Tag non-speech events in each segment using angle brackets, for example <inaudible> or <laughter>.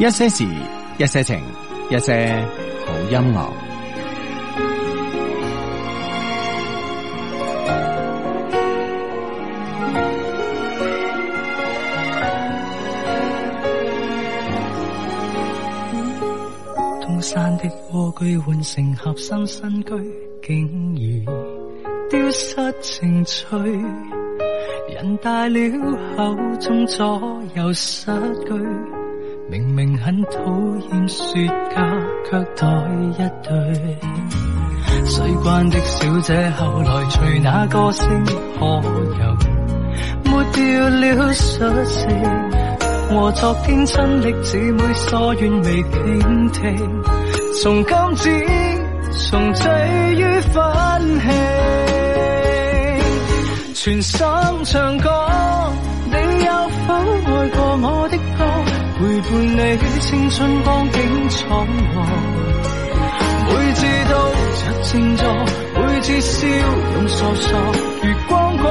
一些事，一些情，一些好音樂。東山的蜗居換成合心新居，竟然丟失情趣。人大了口中左右失據，明明很討厭雪茄，卻帶一對。水關的小姐後來隨那歌聲可遊，抹掉了率性。和昨天親歷姊妹疏遠未傾聽，從今只重聚於分氣，全心唱歌，你有否愛過我的歌？陪伴你青春光景闖禍，每次都着靜坐，每次笑容傻傻，月光光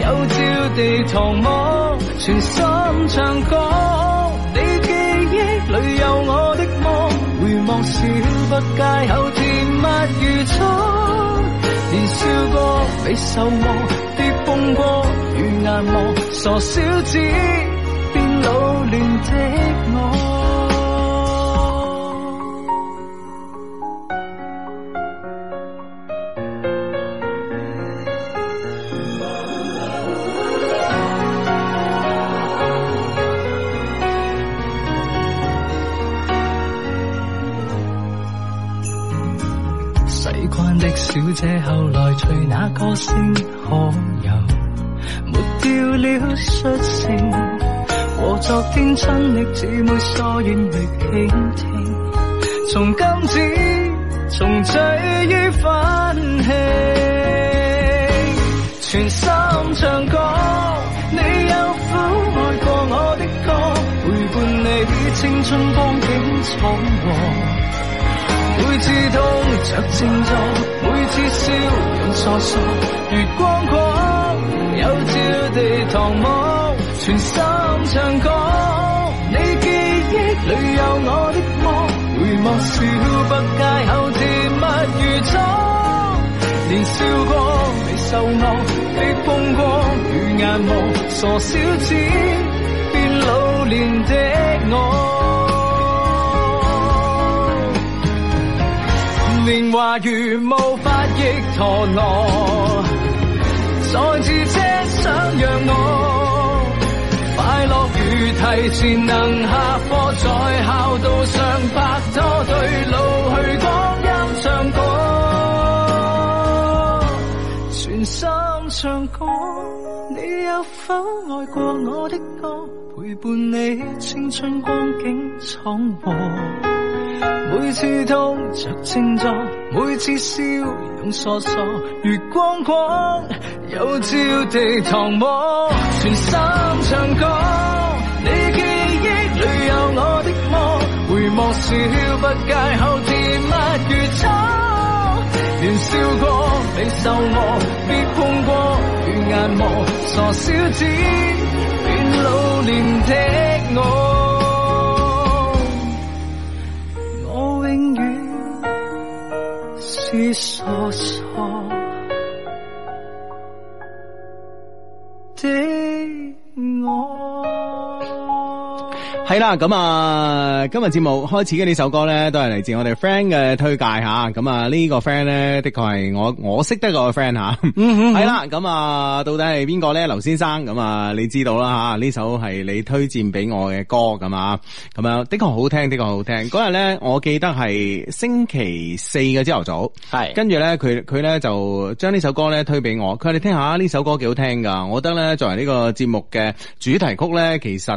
有照地堂幕。全心唱歌，你记忆里有我的夢，回望小不街口甜蜜如初，年少过被受磨，跌碰过如眼磨，傻小子變老練的。小姐後來隨那歌聲昨天親歷姊妹疏远未倾听，从今只重聚于分氣，全心唱歌，你有否爱过我的歌？陪伴你青春光景闯祸。每次痛着靜坐，每次笑容傻傻，月光光有照地堂幕，全心唱歌，我的夢，回望小北街後甜蜜如初，年少過未受餓，被碰過如眼磨，傻小子變老練的我。年華如無法逆陀螺，再次車想讓我提前能下课，在校道上拍拖对路去光阴唱歌，全心唱歌，你有否爱过我的歌？陪伴你青春光景闖禍。每次痛着靜坐，每次笑容傻傻，月光光有照地堂幕，全心唱歌，望小不界後甜蜜如初，年少過未受磨，別碰過如眼磨，傻小子變老練的我。是傻傻的我。係啦，咁啊，今日節目開始嘅呢首歌咧，都係嚟自我哋 friend 嘅推介吓。咁啊，呢個 friend 咧，的確係我我識得個 friend 吓。係啦，咁啊，到底係邊個咧？劉先生，咁啊，你知道啦吓，呢首係你推薦俾我嘅歌，咁啊，咁樣的確好聽，的確好聽。嗰日咧，我記得係星期四嘅朝頭早，係跟住咧，佢佢咧就將呢首歌咧推俾我，佢話你聽下呢首歌幾好聽噶。我覺得咧，作為呢個節目嘅主題曲咧，其實。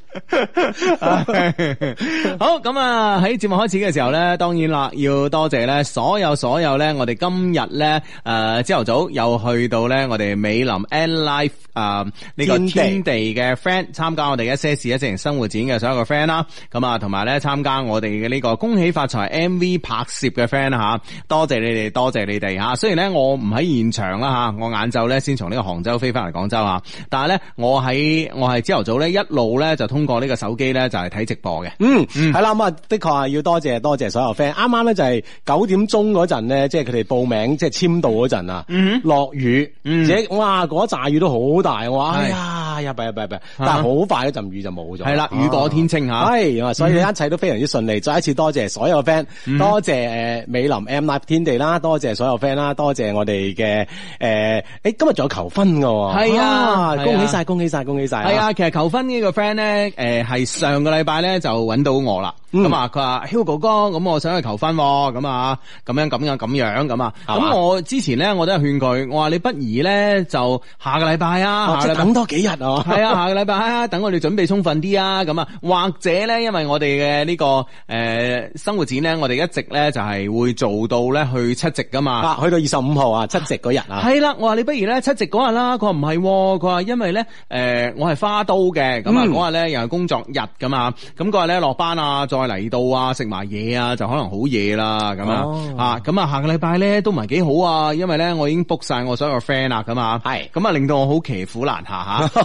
好咁啊！喺节目开始嘅时候咧，当然啦，要多谢咧所有所有咧，我哋今日咧诶朝头早又去到咧我哋美林 N Life 啊呢個天地嘅 friend 参加我哋一些事一些情生活展嘅所有嘅 friend 啦，咁啊同埋咧参加我哋嘅呢个恭喜发财 MV 拍摄嘅 friend 吓，多谢你哋，多谢你哋吓。虽然咧我唔喺现场啦吓，我晏昼咧先从呢个杭州飞翻嚟广州啊，但系咧我喺我系朝头早咧一路咧就通過呢個手機咧就係睇直播嘅。嗯，係啦，咁啊，的確係要多謝多謝所有 friend。啱啱咧就係九點鐘嗰陣咧，即係佢哋報名即係簽到嗰陣啊，落雨，嗯而且哇嗰扎雨都好大，我話哎呀呀弊呀弊呀弊，但係好快一陣雨就冇咗。係啦，雨過天晴吓。係，啊所以一切都非常之順利。再一次多謝所有 friend，多謝誒美林 M Life 天地啦，多謝所有 friend 啦，多謝我哋嘅誒，誒今日仲有求婚㗎喎，係啊係啊恭喜晒，恭喜晒，恭喜晒！係啊，其實求婚呢個 friend 咧，诶系上个礼拜咧就揾到我啦。嗯。咁啊、佢話 Hugo 哥，咁我想去求婚喎，咁啊，咁樣咁樣咁樣咁啊。咁我之前咧，我都係勸佢，我話你不如咧就下個禮拜啊，哦即係下拜。等多幾日啊，係啊，下個禮拜啊，等我哋準備充分啲啊，咁啊，或者咧，因為我哋嘅呢個誒、生活展咧，我哋一直咧就係會做到咧去七夕噶嘛。啊，去到二十五號啊，七夕嗰日啊，係啦，我話你不如咧七夕嗰日啦，佢話唔係喎，佢話因為咧誒、呃我係花都嘅，咁啊嗯。嗰日咧又係工作日噶嘛，咁嗰日咧落班啊，再嚟到啊食埋嘢啊，就可能好夜啦咁啊。哦。啊咁啊下個禮拜咧都唔係幾好啊，因為咧我已經 book 晒我所有 friend 啦咁啊，係。咁啊令到我好騎虎難下 <laughs> 吓，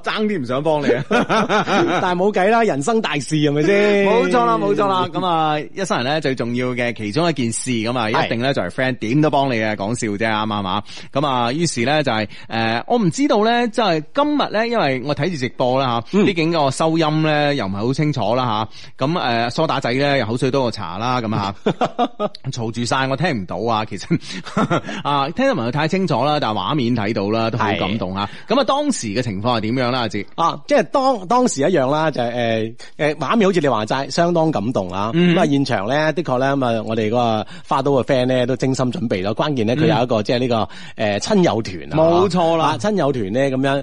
爭啲唔想幫你啊！<laughs> 但係冇計啦，人生大事係咪先？冇錯啦，冇錯啦。咁啊，一生人咧最重要嘅其中一件事咁啊，一定咧就係 friend 點都幫你嘅，講笑啫，啱唔啱啊？咁啊，於是咧就係、呃我唔知道咧，即係今日咧，因為我睇住直播啦吓，嗯。畢竟個收音咧又唔係好清楚啦吓，咁誒、呃、梳打仔咧又口水多過茶啦，咁啊，<laughs> 嘈住晒我聽唔到啊，其實 <laughs> 啊聽得唔係太清楚啦，但係畫面睇到啦，都好感動啊。咁啊，當時嘅情況係點樣啦？阿哲？啊，即係當當時一樣啦，就係誒誒畫面好似你話齋，相當感動啊！嗯咁啊、現場咧，的確咧咁啊，我哋嗰個花都嘅 friend 咧都精心準備咗，關鍵咧佢有一個、即係呢、個誒、呃、親友團啊，嗯冇錯啦啊親友團咧咁樣。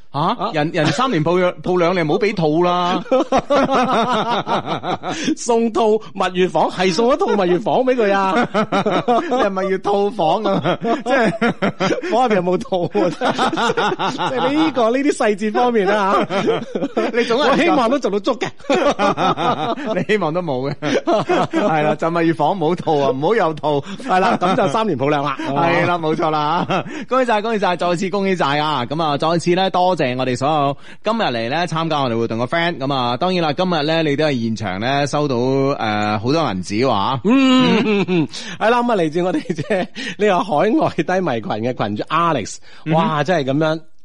吓人人三年抱兩抱兩，你唔好俾套啦。送套蜜月房係送一套蜜月房俾佢啊！你係咪要套房啊？即係房入邊有冇套啊？即係呢個呢啲細節方面啦吓，你總係我希望都做到足嘅。你希望都冇嘅，係啦，就蜜月房唔好套啊，唔好有套，係啦，咁就三年抱兩啦。係啦，冇錯啦，恭喜晒，恭喜晒，再次恭喜晒啊！咁啊，再次咧多謝我哋所有今日嚟咧参加我哋活动嘅 friend。咁啊，当然啦，今日咧你都系现场咧收到诶好多银纸话。嗯，嗯嗯係啦，咁啊嚟自我哋即係呢个海外低迷群嘅群主 Alex，哇，真系咁樣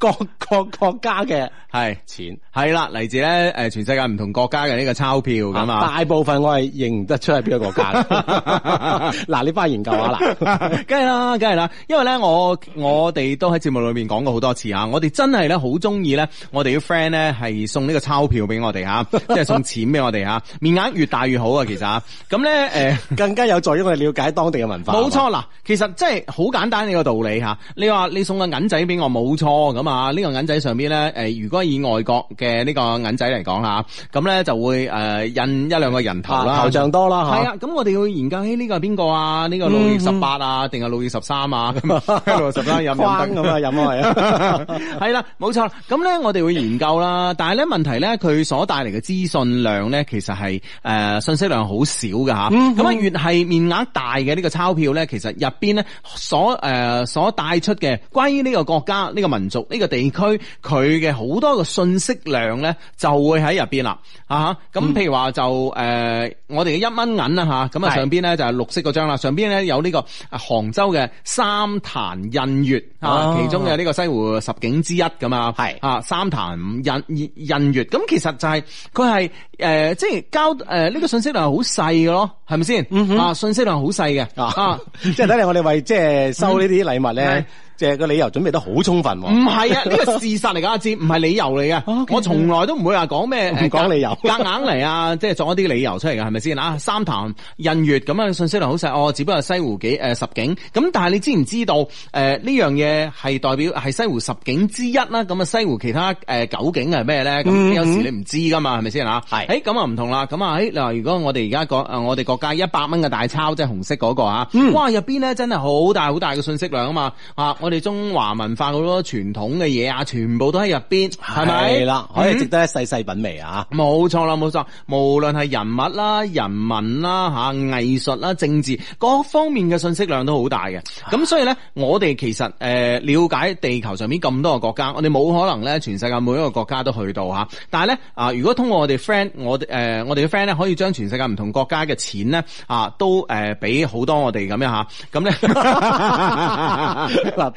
各個國家嘅係錢。係啦，嚟自咧誒全世界唔同國家嘅呢個鈔票咁啊。大部分我係認唔得出係邊個國家。<laughs> 嗱，你翻去研究下啦。<laughs> 梗係啦，梗係啦，因為咧，我我哋都喺節目裏面講過好多次啊，我哋真係咧好中意咧，我哋啲 friend 咧係送呢個鈔票俾我哋吓，<laughs> 即係送錢俾我哋吓，面額越大越好啊，其實啊，咁咧誒。更加有助於我哋了解當地嘅文化。冇錯啦，其實即係好簡單呢個道理吓。你話你送個銀仔俾我冇錯咁嘛，呢、個銀仔上邊咧，誒、如果以外國嘅呢個銀仔嚟講啦，咁咧就會誒、印一兩個人頭啦，啊頭像多啦嚇係啊，咁我哋要研究起呢個係邊個啊？呢、個路易十八啊，定係路易十三啊？<laughs> 咁路易十三飲唔飲得咁啊飲啊係啊，<laughs> 係啦，冇錯啦。咁咧，我哋會研究啦，但係咧問題咧，佢所帶嚟嘅資訊量咧，其實係誒、呃信息量好少嘅吓。咁啊、越係面額大嘅呢個鈔票咧，其實入邊咧所誒、呃所帶出嘅關於呢個國家、呢、個民族、呢、個地區佢嘅好多嘅信息量咧，就會喺入邊啦。啊，咁譬如話就誒、呃我哋嘅一蚊銀啦吓，咁啊上邊咧就係綠色嗰張啦，上邊咧有呢個啊杭州嘅三潭印月啊，哦。其中嘅呢個西湖十景之一咁啊，係啊三潭印印印月，咁其實就係佢係誒即係交誒呢個信息量係好細嘅咯，係咪先？啊信息量好細嘅。啊啊。<laughs> 即係睇嚟我哋為即係收呢啲禮物係咧，<laughs> 即係個理由準備得好充分唔喎。係啊，呢個事實嚟噶，阿志，唔係理由嚟嘅。<laughs> 我從來都唔會話講咩，誒 <laughs> 唔講理由 <laughs> 夾硬嚟啊，即係作一啲理由出嚟嘅，係咪先啊？三潭印月咁樣信息量好細，哦，只不過係西湖幾誒十景，咁但係你知唔知道誒呢樣嘢係代表係西湖十景之一啦？咁啊西湖其他誒九景係咩咧？咁有時你唔知噶嘛，係咪先啊？係誒咁啊唔同啦，咁啊誒嗱，如果我哋而家講誒我哋國家一百蚊嘅大鈔，即係紅色嗰個啊，哇入邊咧真係好大好大嘅信息量啊嘛！啊，我哋中華文化好多傳統嘅嘢啊，全部都喺入邊，係咪？係啦，可以嗯值得一細細品味啊！冇錯啦，冇錯。無論係人物啦、人文啦、吓藝術啦、政治各方面嘅信息量都好大嘅。咁所以咧，我哋其實誒、呃了解地球上面咁多個國家，我哋冇可能咧全世界每一個國家都去到吓。但係咧啊，如果通過我哋 friend，我哋誒、呃我哋嘅 friend 咧，可以將全世界唔同國家嘅錢咧啊，都誒俾好多我哋咁樣吓。咁咧 <laughs> <laughs> <laughs>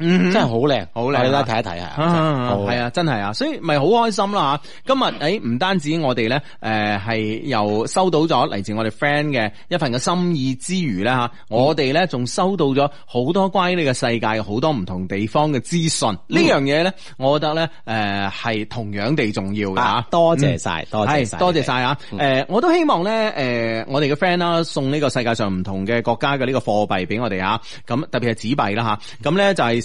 嗯真係好靚，好靚啊。我哋咧睇一睇係。啊，好。係啊，真係啊，所以咪好開心啦吓！今日誒唔單止我哋咧誒係又收到咗嚟自我哋 friend 嘅一份嘅心意之餘咧吓，我哋咧仲收到咗好多關於呢個世界好多唔同地方嘅資訊，呢樣嘢咧，我覺得咧誒係同樣地重要嘅吓。啊。多謝晒，多謝晒，多謝晒啊！誒、我都希望咧，誒、我哋嘅 friend 啦，送呢個世界上唔同嘅國家嘅呢個貨幣俾我哋啊！咁特別係紙幣啦吓，咁咧就係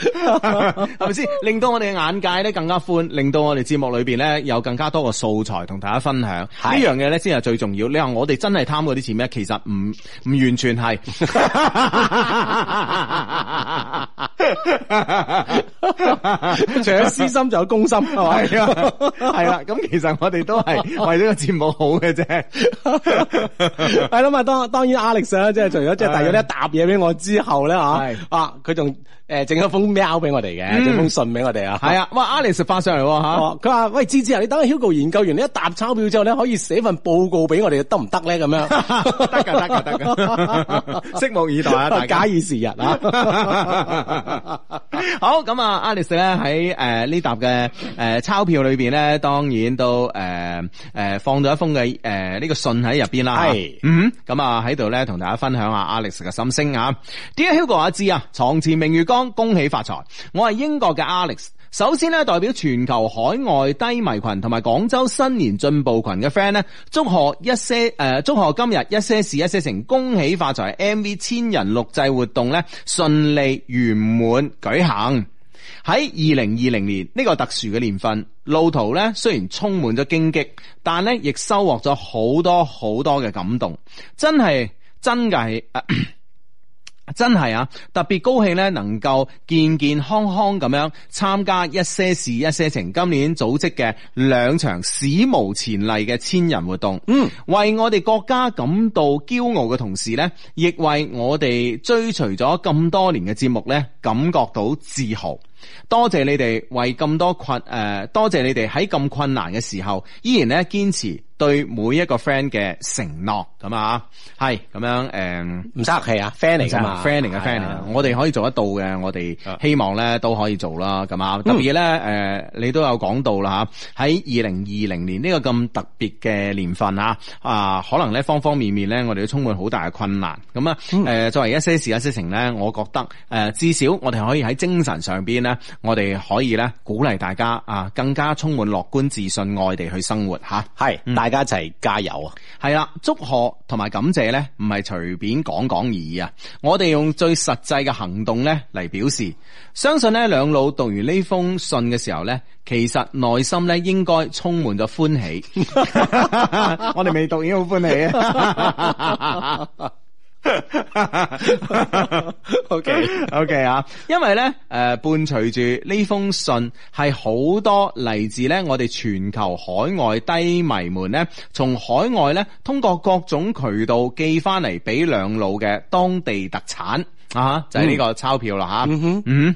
<laughs> 係咪先？令到我哋嘅眼界咧更加寬，令到我哋節目裏邊咧有更加多嘅素材同大家分享。呢係樣嘢咧先係最重要。你話我哋真係貪嗰啲錢咩？其實唔唔完全係。<laughs> 除咗私心，仲有公心，係咪？係啊，係啦，咁其實我哋都係 <laughs> 為呢個節目好嘅啫。係啦嘛，當當然 Alex 咧，即係除咗即係遞咗呢一沓嘢俾我之後咧，吓啊，佢仲誒整一封 mail 俾我哋嘅，整封信俾我哋啊。系啊，哇，Alex 發上嚟喎吓。哦，佢话喂，芝芝啊，你等阿 Hugo 研究完呢一沓钞票之后咧，可以写份报告俾我哋，得唔得咧？咁样 <laughs> 得噶得噶得噶，<laughs> 拭目以待啊！大家假以時日啊！<laughs> 好咁啊，Alice 咧喺誒呢沓嘅誒鈔票裏邊咧，當然都誒誒、呃放咗一封嘅誒呢個信喺入邊啦。係嗯，咁啊喺度咧同大家分享下 Alex 嘅心聲啊。點解 Hugo 阿志啊，床前明月光，恭喜發財！我係英國嘅 Alex。首先咧，代表全球海外低迷群同埋廣州新年進步群嘅 friend 咧，祝贺一些诶、祝贺今日一些事一些情，恭喜發財 MV 千人錄製活動咧順利圓滿舉行。喺二零二零年呢個特殊嘅年份，路途咧雖然充滿咗荆棘，但咧亦收获咗好多好多嘅感動，真係真嘅係。呃真係啊！特別高興咧，能夠健健康康咁樣參加一些事一些情今年組織嘅兩場史無前例嘅千人活動。嗯，為我哋國家感到驕傲嘅同時咧，亦為我哋追隨咗咁多年嘅節目咧感覺到自豪。多謝你哋為咁多困誒、呃多謝你哋喺咁困難嘅時候，依然咧堅持對每一個 friend 嘅承諾咁啊，係咁樣誒。唔使客氣啊，friend 嚟噶嘛。friend 嚟嘅 friend 嚟我哋可以做得到嘅，我哋希望咧都可以做啦，咁啊，特別咧誒，你都有講到啦吓，喺二零二零年呢個咁特別嘅年份啊，啊，可能咧方方面面咧，我哋都充滿好大嘅困難，咁啊，誒，作為一些事一些情咧，我覺得誒，至少我哋可以喺精神上邊咧，我哋可以咧鼓勵大家啊，更加充滿樂觀、自信、愛地去生活吓。係大家一齊加油啊！係啦，祝賀同埋感謝咧，唔係隨便講講而已啊！我哋用最實際嘅行動咧嚟表示，相信咧兩老讀完呢封信嘅時候咧，其實內心咧應該充滿咗歡喜。<laughs> <laughs> 我哋未讀已經好歡喜啊！<laughs> O K，O K 啊，因为咧，誒、伴随住呢封信系好多嚟自咧我哋全球海外低迷们咧，从海外咧通过各种渠道寄翻嚟俾两老嘅当地特产。啊，就系、呢个钞票啦吓，嗯哼，嗯。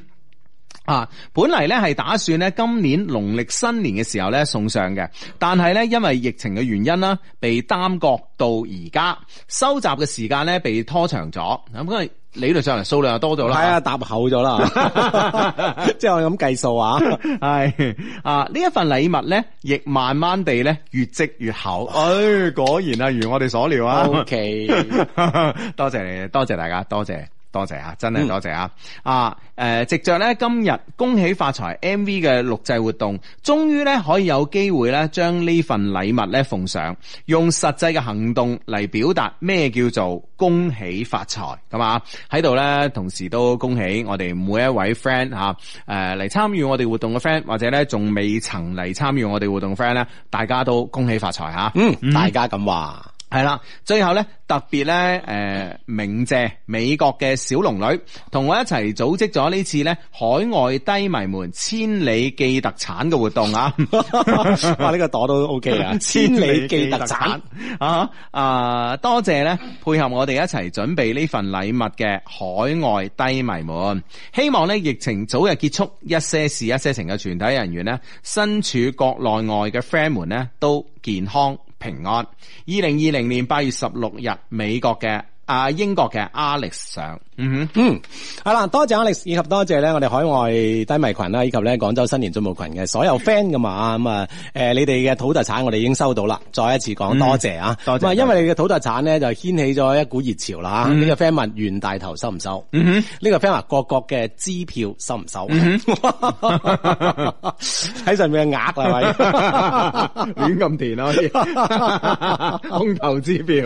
啊，本嚟咧係打算咧今年農曆新年嘅時候咧送上嘅，但係咧因為疫情嘅原因啦，被耽擱到而家，收集嘅時間咧被拖長咗。咁因為理論上嚟數量又多咗啦。係啊，搭厚咗啦，<laughs> <laughs> 即係我咁計數啊！係啊，呢一份禮物咧，亦慢慢地咧越積越厚。唉、果然啊，如我哋所料啊。O K，<laughs> 多謝你，多謝大家，多謝。多謝啊，真係多謝啊！啊，誒、藉着咧今日恭喜發財 M V 嘅錄製活動，終於咧可以有機會咧將呢份禮物咧奉上，用實際嘅行動嚟表達咩叫做恭喜發財，咁啊喺度咧，同時都恭喜我哋每一位 friend 吓、誒嚟參與我哋活動嘅 friend，或者咧仲未曾嚟參與我哋活動嘅 friend 咧，大家都恭喜發財吓！嗯，大家咁話。系啦，最後咧特別咧，诶、鳴謝美國嘅小龍女，同我一齊組織咗呢次咧海外低迷們千里寄特產嘅活動啊！<laughs> 哇！呢、個朵都 O K 啊，<laughs> 千里寄特產。啊啊！多謝咧配合我哋一齊準備呢份禮物嘅海外低迷們，希望咧疫情早日結束，一些事一些情嘅全體人員咧，身處國內外嘅 friend 們咧都健康平安。二零二零年八月十六日，美国嘅啊英国嘅 Alex 上，嗯哼。嗯，係啦，多謝 Alex，以及多謝咧我哋海外低迷群啦，以及咧廣州新年進步群嘅所有 friend 噶嘛，咁啊，誒，你哋嘅土特產我哋已經收到啦，再一次講多謝啊，多謝咁啊，因為你嘅土特產咧就掀起咗一股熱潮啦，嗯呢個 friend 問袁大頭收唔收？呢個 friend 話各國嘅支票收唔收？<laughs> 喺上面嘅額係咪？<laughs> 亂咁填啊，<laughs> 空頭支票，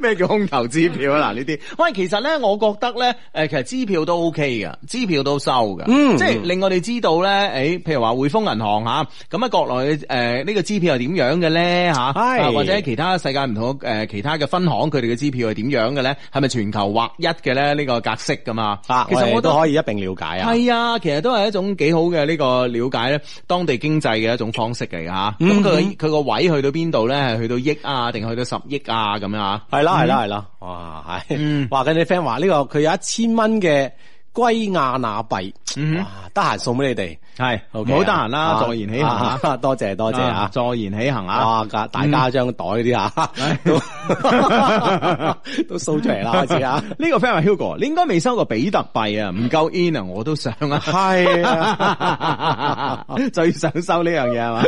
咩叫空頭支票啊？嗱呢啲，喂，其實咧，我覺得咧，誒，其實支票都 OK 噶，支票都收噶，嗯即係令我哋知道咧，誒，譬如話匯豐銀行吓，咁喺國內誒呢個支票係點樣嘅咧吓，係啊或者其他世界唔同誒其他嘅分行佢哋嘅支票係點樣嘅咧？係咪全球劃一嘅咧？呢個格式噶嘛？啊，其實我都可以一並了解啊。係啊，其實都係一種幾好嘅呢個了解咧，當地經濟嘅一種方式嚟㗎吓。咁嗯佢佢個位去到邊度咧？係去到億啊，定去到十億啊咁樣啊？係啦係啦係啦，哇係话紧你 friend 话呢个佢有一千蚊嘅圭亞那幣，嗯哇，得閒送俾你哋，係，唔好得閒啦，啊坐言起行多謝多謝啊！坐言起行啊！哇！大大家將袋啲啊，都 <laughs> 都 show 出嚟啦，<laughs> 開始啊！呢個 friend 話 Hugo，你應該未收過比特幣啊，唔夠 in 啊，我都想啊，係啊，<laughs> 最想收呢樣嘢係嘛？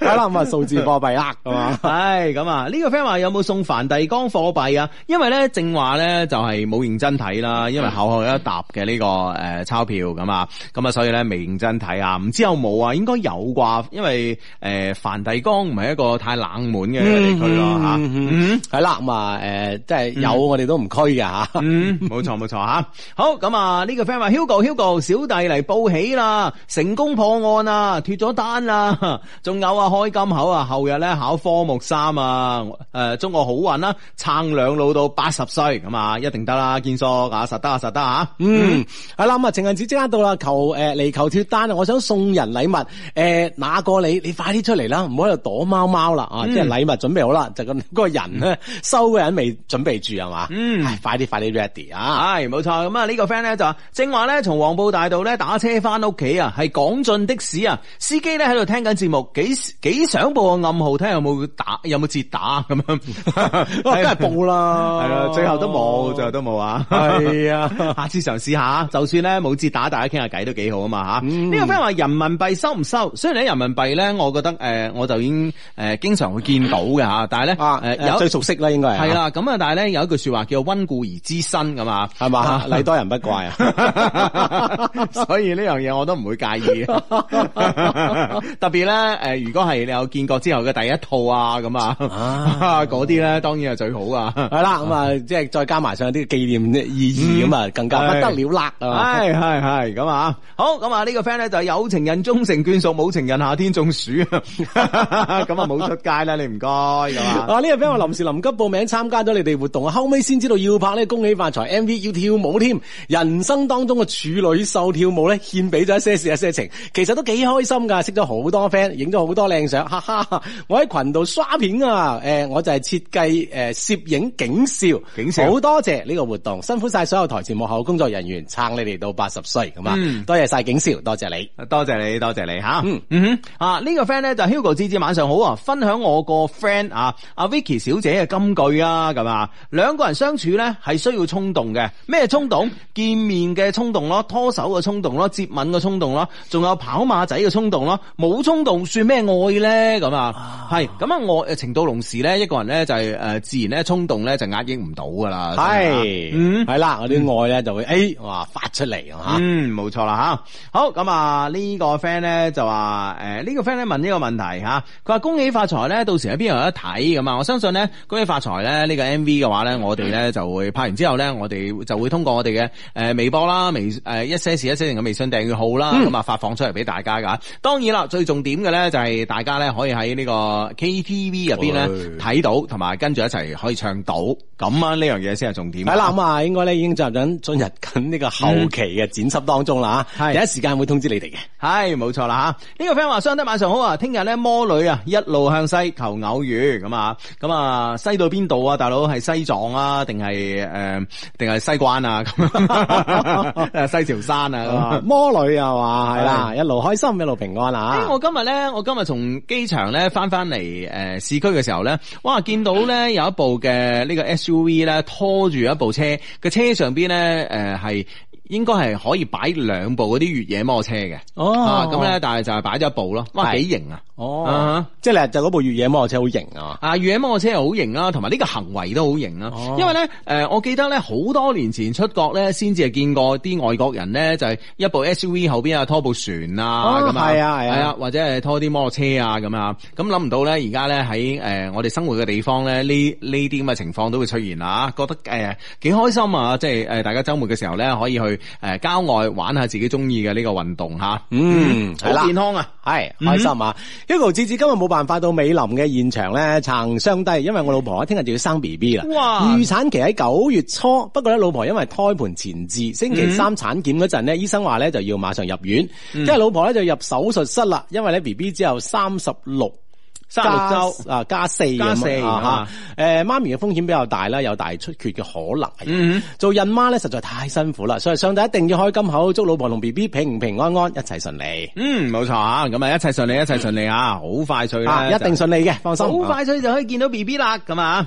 係啦，咁啊數字貨幣啦，係嘛？唉，咁啊，呢個 friend 話有冇送梵蒂岡貨幣啊？因為咧正話咧就係冇認真睇啦，因為厚厚一沓嘅呢個誒鈔票咁啊，咁啊所以咧未認真睇啊，唔知有冇啊？應該有啩，因為誒梵蒂岡唔係一個太冷門嘅地區咯吓。嗯係啦，咁啊誒，即係有我哋都唔拘嘅吓。嗯，冇錯冇錯吓。好咁啊，呢個 friend 話 Hugo Hugo 小弟嚟報喜啦，成功破案啦，脱咗單啦，仲有啊開金口啊，後日咧考科目三啊，誒、祝我好運啦，撐兩老到八十歲咁啊，一定得啦，堅叔啊，實得啊實得啊。嗯，係啦，咁啊情人節即刻到啦，求誒嚟求脱單啊！我想送人禮物，誒哪個你你快啲出嚟啦，唔好喺度躲貓貓啦啊！即係禮物準備好啦，就咁嗰個人咧收嘅人未準備住係嘛？嗯唉快啲快啲 ready 啊！係冇錯，咁啊呢個 friend 咧就話正話咧從黃埔大道咧打車翻屋企啊，係廣進的士啊，司機咧喺度聽緊節目，幾幾想報個暗號睇下有冇打有冇截打咁樣，<laughs> 梗係報啦，<laughs> 係啦，最後都冇，最後都冇啊，係啊。<laughs> 下次嘗試下，就算咧冇折打，大家傾下偈都幾好啊嘛吓。嗯呢、個 friend 話人民幣收唔收？雖然咧人民幣咧，我覺得誒、呃我就已經誒、呃、經常會見到嘅吓，但係咧啊，誒誒最熟悉啦，應該係係，啦，咁啊，但係咧有一句說話叫溫故而知新咁啊，係嘛？禮 <laughs> 多人不怪啊！<laughs> 所以呢樣嘢我都唔會介意。<laughs> 特別咧，誒，如果係你有見過之後嘅第一套啊，咁啊，嗰啲咧當然係最好啊。係啦，咁啊，即係再加埋上啲紀念意義咁啊，更加不得了啦啊！係係係咁啊，好咁啊呢個 friend 咧就系有情人終成眷屬，冇情人夏天中暑 <laughs> 啊，咁啊冇出街啦，你唔該咁啊。啊！呢個 friend 話臨時臨急報名參加咗你哋活動啊，後尾先知道要拍呢恭喜發財 M V 要跳舞添，人生當中嘅處女秀跳舞咧獻俾咗一些事一些情，其實都幾開心噶，識咗好多 friend，影咗好多靚相，哈哈！我喺群度刷片啊，誒、我就係設計誒攝影景笑，景笑好多謝呢個活動，辛苦晒所有台前幕後工作人員撐你哋到八十歲咁啊，嗯。多謝晒景少，多謝你。多謝你，多謝你吓。嗯。嗯哼，啊呢、個 friend 咧就 Hugo 芝芝晚上好啊，分享我個 friend 啊阿 Vicky 小姐嘅金句啊，咁啊。兩個人相處咧係需要衝動嘅，咩衝動？見面嘅衝動咯，拖手嘅衝動咯，接吻嘅衝動咯，仲有跑馬仔嘅衝動咯，冇衝動算咩愛咧？咁啊。係咁啊我誒情到濃時咧，一個人咧就係、誒自然咧衝動咧就壓抑唔到噶啦，係，嗯。係啦，我啲愛咧就會誒，哇發出嚟啊！嗯，冇錯啦吓。好咁啊，呢個 friend 咧就話誒呢個 friend 咧問呢個問題吓，佢話恭喜發財咧，到時喺邊度有得睇咁啊？我相信咧恭喜發財咧呢個 M V 嘅話咧，我哋咧就會拍完之後咧，我哋就會通過我哋嘅誒微博啦、微誒一些事一些情嘅微信訂閱號啦，咁啊發放出嚟俾大家噶。當然啦，最重點嘅咧就係大家咧可以喺呢個 K T V 入邊咧睇到，同埋跟住一齊可以唱到，咁啊呢樣嘢先係重點。係啦，咁啊，應該咧已經進入緊進入緊呢個後期嘅剪輯當中啦吓，第一時間會通知你哋嘅。系冇錯啦吓，呢、個 friend 話相得晚上好啊，聽日咧魔女啊一路向西求偶遇咁啊，咁啊西到邊度啊？大佬係西藏啊，定係誒定系西關啊？咁西樵山啊？魔女啊嘛，係啦，一路開心一路平安誒啊！我今日咧，我今日從機場咧翻翻嚟诶市區嘅時候咧，哇！見到咧有一部嘅呢個 SUV 咧拖住一部車，嘅車上边咧誒系應該係可以擺兩部嗰啲越野摩托車嘅。哦啊咁咧，但係就係擺咗一部咯，哇，係幾型啊！哦啊，即係你就嗰部越野摩托車好型啊！啊，越野摩托車又好型啦，同埋呢個行為都好型啦。哦因為咧，誒、我記得咧好多年前出國咧，先至係見過啲外國人咧，就係、一部 SUV 後邊啊拖部船啊哦咁啊，係啊係啊係啊，或者係拖啲摩托車啊咁啊。咁諗唔到咧，而家咧喺誒我哋生活嘅地方咧，呢呢啲咁嘅情況都會出現啦。覺得誒幾、開心啊！即係誒大家週末嘅時候咧，可以去誒、郊外玩下自己中意嘅呢個運動吓。嗯好健康啊！係開心啊！Hugo 志志今日冇辦法到美林嘅現場咧撐雙低，因為我老婆聽日就要生 B B 啦。哇預產期喺九月初，不過咧老婆因為胎盤前置，星期三產檢嗰陣咧，醫生話咧就要馬上入院，嗯跟住老婆咧就入手術室啦，因為咧 B B 只有三十六。三十六周啊，加四加四咁啊啊嚇，誒媽咪嘅風險比較大啦，有大出血嘅可能。嗯做孕媽咧實在太辛苦啦，所以上帝一定要開金口，祝老婆同 B B 平平安安，一切順利。嗯，冇錯啊，咁啊一切順利，一切順利啊，好快脆啦，啊，一定順利嘅，放心。好快脆就可以見到 B B 啦，咁啊，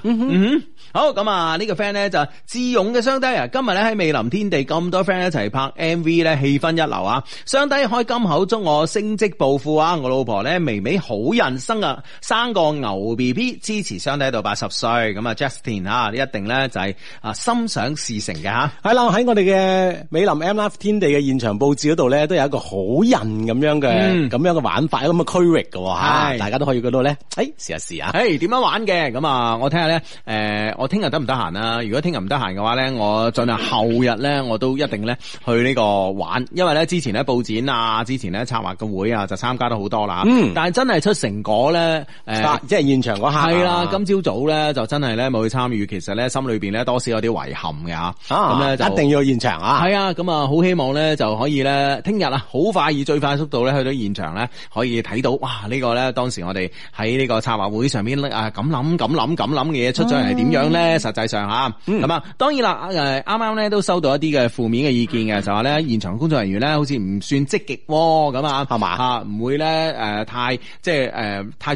好咁啊，呢個 friend 咧就智勇嘅雙低啊，今日咧喺美林天地咁多 friend 一齊拍 M V 咧，氣氛一流啊！雙低開金口祝我升職暴富啊！我老婆咧微微好人生啊，生個牛 B B，支持相低到八十歲，咁啊 Justin 啊，呢一定咧就係啊心想事成嘅吓。係啦，喺我哋嘅美林 M Life 天地嘅現場佈置嗰度咧，都有一個好人咁樣嘅嗯咁樣嘅玩法，咁嘅區域嘅喎嚇，係大家都可以嗰度咧，誒試一試啊！誒點樣玩嘅？咁啊，我睇下咧，誒、我聽日得唔得閒啊？如果聽日唔得閒嘅話咧，我盡量後日咧，我都一定咧去呢個玩，因為咧之前咧佈展啊，之前咧策劃嘅會啊，就參加咗好多啦。嗯但係真係出成果咧，誒。啊即係現場嗰刻啊係啦，今朝早咧就真係咧冇去參與，其實咧心里邊咧多少有啲遺憾嘅吓，啊咁咧就一定要現場啊！係啊，咁啊好希望咧就可以咧聽日啊好快以最快速度咧去到現場咧可以睇到哇呢、個咧當時我哋喺呢個策劃會上邊咧啊咁諗咁諗咁諗嘅嘢出咗嚟係點樣咧？實際上吓咁啊，當然啦誒啱啱咧都收到一啲嘅負面嘅意見嘅，就話咧現場工作人員咧好似唔算積極喎咁啊，係嘛吓唔會咧誒太即係誒太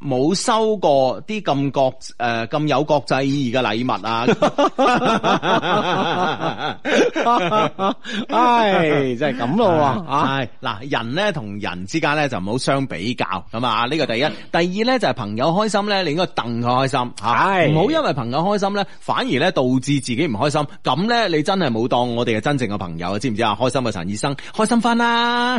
冇收過啲咁國誒咁有國際意義嘅禮物啊！<laughs> 唉，真係咁咯喎啊！係嗱，人咧同人之間咧就唔好相比較咁啊！呢個第一，第二咧就係朋友開心咧，你應該戥佢開心嚇，係唔好因為朋友開心咧，反而咧導致自己唔開心。咁咧你真係冇當我哋係真正嘅朋友啊！知唔知啊？開心嘅陳醫生，開心翻啦！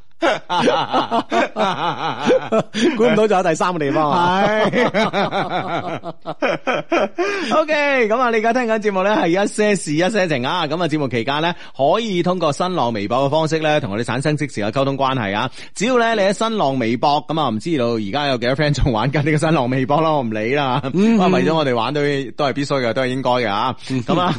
<laughs> 估唔到仲有第三個地方啊！系，<laughs> OK，咁啊，你而家聽緊節目咧係一些事一些情啊，咁啊節目期間咧可以通過新浪微博嘅方式咧同我哋產生即時嘅溝通關係啊，只要咧你喺新浪微博咁啊，唔知道而家有幾多 friend 仲玩緊呢個新浪微博啦，我唔理啦，咁啊為咗我哋玩都都係必須嘅，都係應該嘅啊，咁啊，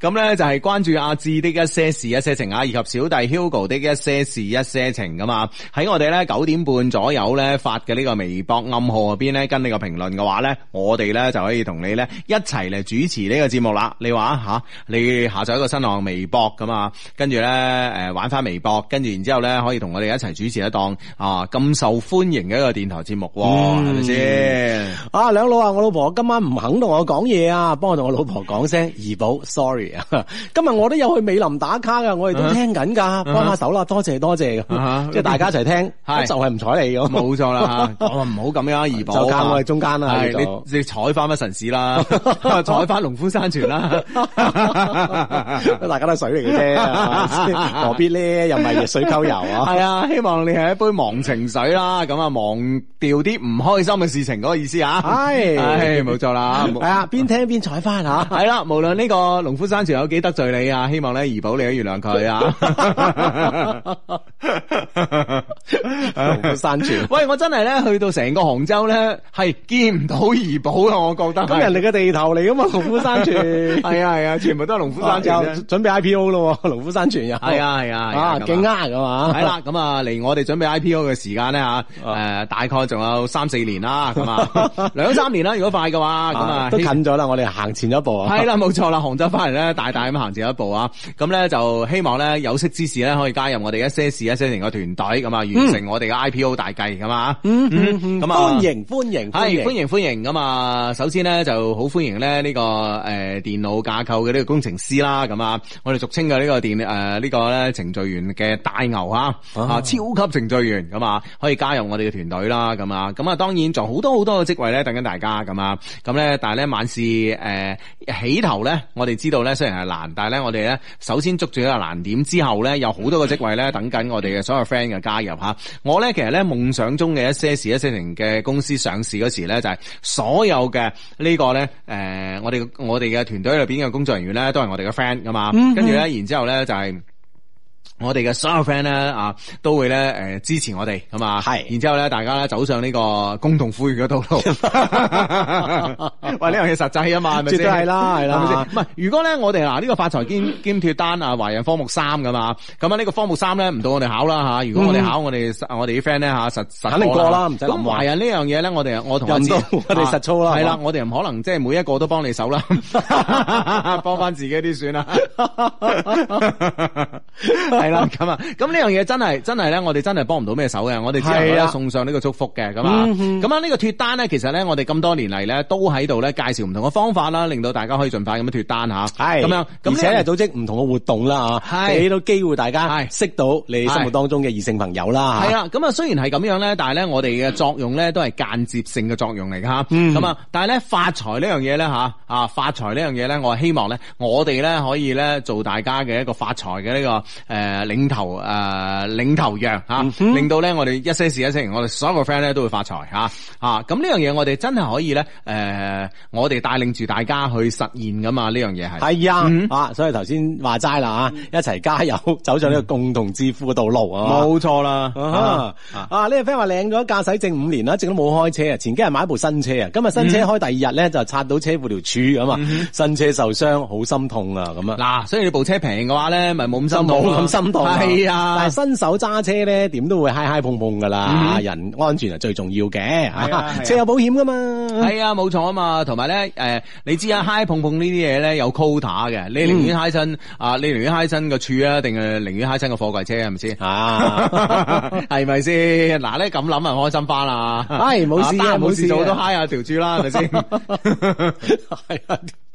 咁咧就係關注阿志的一些事一些情啊，以及小弟 Hugo 的一些事一些情咁啊，喺我哋咧九點半左右咧發嘅呢個微博暗號入邊咧跟呢個評論嘅話咧，我哋咧就可以同你咧一齊嚟主持呢個節目啦。你話吓、你下載一個新浪微博咁啊，跟住咧誒玩翻微博，跟住然之後咧可以同我哋一齊主持一檔啊咁受歡迎嘅一個電台節目喎，係咪先？啊，兩老啊，我老婆今晚唔肯同我講嘢啊，幫我同我老婆講聲怡寶，sorry 啊，<laughs> 今日我都有去美林打卡噶，我哋都聽緊噶，幫下手啦，多謝多謝，啊即係 <laughs> 大家一齊聽，係就係唔睬你咁，冇錯啦，<laughs> 我話唔好咁樣，怡寶就間我哋中間啦，你你採翻乜神市啦，<laughs> 採翻農夫山泉啦。大家都係水嚟嘅啫何必咧？又唔係熱水溝油啊？系啊，希望你係一杯忘情水啦，咁啊忘掉啲唔開心嘅事情嗰個意思啊，係係冇錯啦，係啊，邊聽邊採翻吓。係啦，無論呢個農夫山泉有幾得罪你啊，希望咧怡寶你都原諒佢啊。<laughs> 農夫山泉。<laughs> 喂，我真係咧去到成個杭州咧，係見唔到怡寶啊，我覺得。咁人哋嘅地頭嚟噶嘛，<laughs> 農夫山泉。係啊係啊，全部都係農夫山泉又啫。準備 IPO 咯喎，農夫山泉又。係啊係啊係啊，咁勁呃噶嘛，係啦，咁啊，嚟我哋準備 IPO 嘅時間咧吓，誒，大概仲有三四年啦，咁啊，兩三年啦，如果快嘅話，咁啊，都近咗啦，我哋行前咗一步啊，係啦，冇錯啦，杭州翻嚟咧，大大咁行前一步啊！咁咧就希望咧有識之士咧可以加入我哋一些事一些情嘅團隊，咁啊完成我哋嘅 IPO 大計，咁啊，咁啊歡迎歡迎係歡迎。歡迎咁啊！首先咧就好歡迎咧呢個誒電腦架構嘅呢個工程師啦，咁啊，我哋俗稱嘅呢個電誒呢個咧程序員嘅大牛啊，啊。超級程序員咁啊，可以加入我哋嘅團隊啦，咁啊，咁啊當然仲好多好多嘅職位咧等緊大家咁啊，咁咧但係咧萬事誒起頭咧，我哋知道咧雖然係難，但係咧我哋咧首先捉住一個難點之後咧，有好多個職位咧等緊我哋嘅所有 friend 嘅加入吓。我咧其實咧夢想中嘅一些事一些情嘅公司上市嗰時咧，就係、所有嘅呢個咧誒，我哋我哋嘅團隊裏邊嘅工作人員咧都係我哋嘅 friend 噶嘛，跟住咧然之後咧就係、我哋嘅所有 friend 咧啊，都會咧誒支持我哋咁啊，係然之後咧大家咧走上呢個共同富裕嘅道路。<laughs> 喂，呢樣嘢實際啊嘛，係咪先？絕對係啦係啦？唔係，如果咧我哋嗱呢個發財兼 <coughs> 兼脱單啊，華人科目三噶嘛，咁啊呢個科目三咧唔到我哋考啦吓，如果我哋考我哋我哋啲 friend 咧吓實實嗯肯定過啦唔使諗咁華人呢樣嘢咧，我哋我同阿志我哋實操啦係啦，我哋唔可能即係每一個都幫你手啦，<laughs> 幫翻自己啲算啦。<laughs> 係啦，咁啊，咁呢樣嘢真係真係咧，我哋真係幫唔到咩手嘅，我哋只能夠係啊咧送上呢個祝福嘅，咁啊，嗯咁啊呢個脱單咧，其實咧我哋咁多年嚟咧都喺度咧介紹唔同嘅方法啦，令到大家可以盡快咁樣脱單吓，係。咁樣，而且係咁呢組織唔同嘅活動啦嚇，係。俾到機會大家係。識到你心目當中嘅異性朋友啦嚇係啊，咁啊雖然係咁樣咧，但係咧我哋嘅作用咧都係間接性嘅作用嚟㗎吓，嗯。咁啊，但係咧發財呢樣嘢咧吓啊發財呢樣嘢咧，我係希望咧我哋咧可以咧做大家嘅一個發財嘅呢個誒領頭誒領頭羊嗯吓，令到咧我哋一些事一些情，我哋所有嘅 friend 咧都會發財吓啊！咁呢樣嘢我哋真係可以咧誒，我哋帶領住大家去實現噶嘛，呢樣嘢係。係啊，嗯啊，所以頭先話齋啦吓，一齊加油，走上呢個共同致富嘅道路啊！冇錯啦，啊！啊！呢個 friend 話領咗驾驶证五年啦，一直都冇開車啊。前幾日買一部新車啊，今日新車開第二日咧就拆到車庫條柱咁啊，新車受傷，好心痛啊咁啊。嗱，所以你部車平嘅話咧，咪冇咁心痛冇咁心痛，係啊，但係新手揸車咧，點都會嗨嗨碰碰噶啦，人安全係最重要嘅，係啊係啊車有保險噶嘛，係啊，冇錯啊嘛，同埋咧，誒、你知啊，嗨碰碰呢啲嘢咧有 quota 嘅，你寧願嗨親啊，你寧願嗨親個柱啊，定係寧願嗨親個貨櫃車係咪先？啊，<laughs> 係咪先？嗱咧咁諗啊，開心翻啦。係冇事啊冇冇事做都嗨下條柱啦，係咪先？係啊，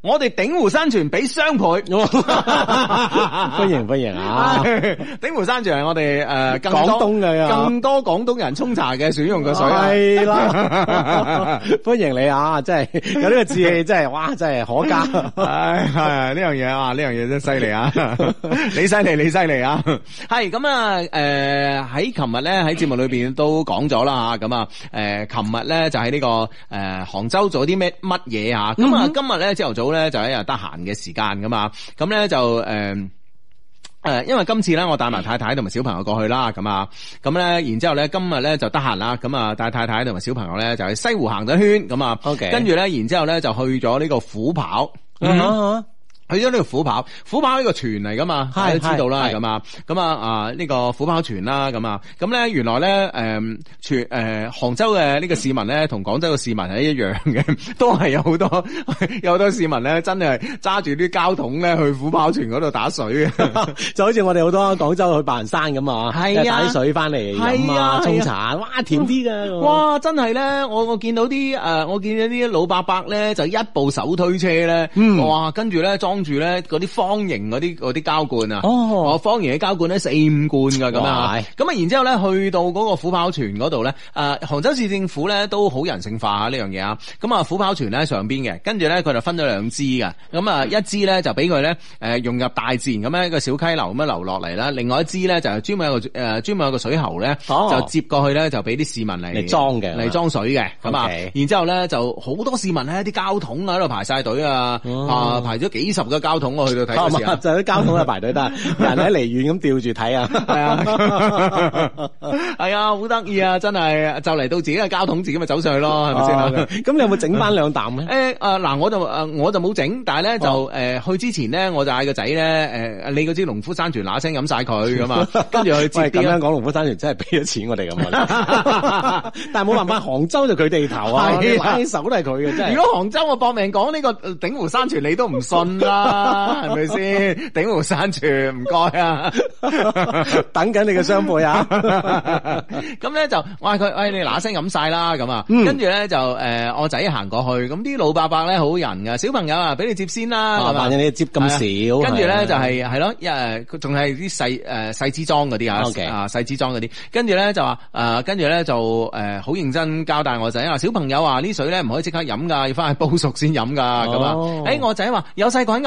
我哋鼎湖山泉俾雙倍。<laughs> 歡迎歡迎啊！鼎湖山泉係我哋誒更多廣東嘅啊更多廣東人沖茶嘅選用嘅水啊。係啦，<laughs> 歡迎你啊！真係有呢個志氣，<laughs> 真係哇，真係可嘉。唉，係呢樣嘢啊，呢樣嘢真犀利啊！你犀利，你犀利啊！係咁啊，誒喺琴日咧喺節目裏邊都講咗啦吓，咁啊誒琴日咧就喺呢個誒杭州做啲咩乜嘢啊？咁啊今日咧朝頭早咧就一日得闲嘅時間噶嘛，咁咧就誒。誒，因為今次咧，我帶埋太太同埋小朋友過去啦，咁啊，咁咧，然之後咧，今日咧就得閒啦，咁啊，帶太太同埋小朋友咧就喺西湖行咗圈，咁啊。OK 跟住咧，然之後咧就去咗呢個虎跑。啊去咗呢個虎跑，虎跑呢個泉嚟噶嘛，大家都知道啦，咁啊，咁啊啊呢個虎跑泉啦，咁啊，咁咧原來咧誒全誒杭州嘅呢個市民咧，同廣州嘅市民係一樣嘅，<laughs> 都係有好多 <laughs> 有好多市民咧，真係揸住啲膠桶咧去虎跑泉嗰度打水嘅。<laughs> 就好似我哋好多廣州去白雲山咁啊，係啊打啲水翻嚟飲啊啊，係啊沖茶，哇，甜啲噶，哇！真係咧，我我見到啲誒、呃我見到啲老伯伯咧，就一部手推車咧，嗯哇！跟住咧裝住咧嗰啲方形嗰啲嗰啲膠罐啊，哦。方形嘅膠罐咧四五罐噶咁啊。哇，咁啊，然之後咧去到嗰個虎跑泉嗰度咧，誒、杭州市政府咧都好人性化啊呢樣嘢啊，咁啊虎跑泉咧上邊嘅，跟住咧佢就分咗兩支嘅，咁啊一支咧就俾佢咧誒融入大自然咁樣一個小溪流咁樣流落嚟啦，另外一支咧就係專門有個誒專門有個水喉咧，哦。就接過去咧就俾啲市民嚟嚟裝嘅。嚟裝水嘅，咁啊然之後咧就好多市民咧啲膠桶啊喺度排晒隊啊，哦。啊排咗幾十個膠桶我去到睇嗰時啊。<laughs> 就啲交通啊排隊得，<laughs> 人喺離遠咁吊住睇啊，係啊，<laughs> 係啊，好得意啊！真係就嚟到自己嘅膠桶，自己咪走上去咯，係咪先咁你有冇整翻兩啖咧？誒誒嗱，我就誒我就冇整，但係咧就哦誒去之前咧，我就嗌個仔咧誒，你嗰支農夫山泉嗱嗱聲飲晒佢咁啊，跟住去接喂，咁啲樣講農夫山泉真係俾咗錢我哋咁啊！但係冇辦法，杭州就佢地頭啊，手都係佢嘅，真係。如果杭州我搏命講呢個呃鼎湖山泉，你都唔信啦，啦，係咪先？鼎湖山泉，唔該啊。<laughs> 等緊你嘅雙倍啊！<laughs> 咁咧就我嗌佢，喂，你嗱聲飲晒啦，咁啊，嗯。跟住咧就誒我仔行過去，咁啲老伯伯咧好人噶，小朋友啊，俾你接先啦，咁啊。反正你接咁少，跟住咧就係係係咯，誒佢仲係啲細誒細支裝嗰啲啊啊細支裝嗰啲，跟住咧就話誒，跟住咧就誒好認真交代我仔啊小朋友啊，呢水咧唔可以即刻飲噶，要翻去煲熟先飲噶，咁啊。哦，誒我仔話有細菌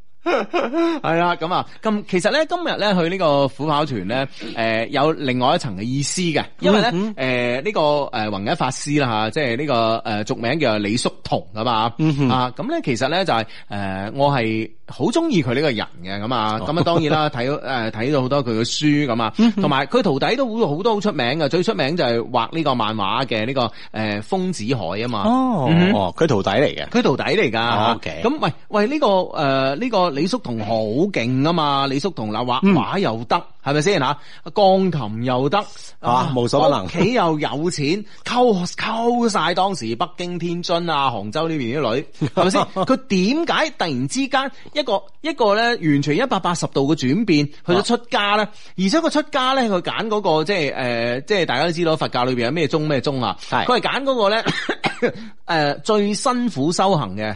<laughs> 係啦，咁啊，咁其實咧今日咧去呢個虎跑團咧，誒、有另外一層嘅意思嘅，因為咧誒呢個誒弘一法師啦吓，即係呢個誒俗名叫李叔同啊嘛，啊咁咧其實咧就係、誒我係好中意佢呢個人嘅咁啊，咁啊當然啦 <laughs> 睇誒睇到好多佢嘅書咁啊，同埋佢徒弟都好好多好出名嘅，最出名就係畫呢個漫畫嘅呢個誒豐子愷啊嘛。哦嗯哦，佢徒弟嚟嘅，佢徒弟嚟噶咁喂喂呢、個誒呢、個李叔同好勁啊嘛，李叔同嗱畫嗯畫又得，係咪先吓？鋼琴又得啊無所不能屋企又有錢，溝溝晒當時北京、天津啊、杭州呢邊啲女，<laughs> 係咪先？佢點解突然之間一個一個咧完全一百八十度嘅轉變，去咗出家咧？而且佢出家咧，佢揀嗰個即係誒、呃即係大家都知道佛教裏邊有咩宗咩宗啊？系佢係揀嗰個咧誒 <coughs> 最辛苦修行嘅。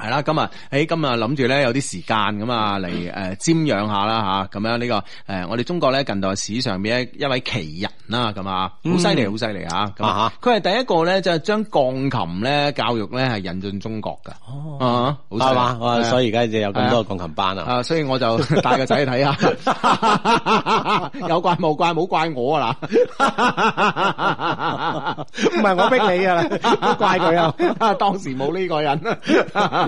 系啦，今日誒今日諗住咧有啲時間咁啊嚟誒瞻仰下啦吓，咁樣呢個誒我哋中國咧近代史上邊一一位奇人啦，咁啊好犀利好犀利啊！咁啊啊，佢係第一個咧就係將鋼琴咧教育咧係引進中國噶，啊，好犀利係嘛？哇所以而家就有咁多鋼琴班啊！啊，所以我就帶個仔去睇下，<laughs> 有怪冇怪，冇怪我啊啦，唔係我逼你噶啦，<laughs> 都怪佢啊！<laughs> 當時冇呢個人，邊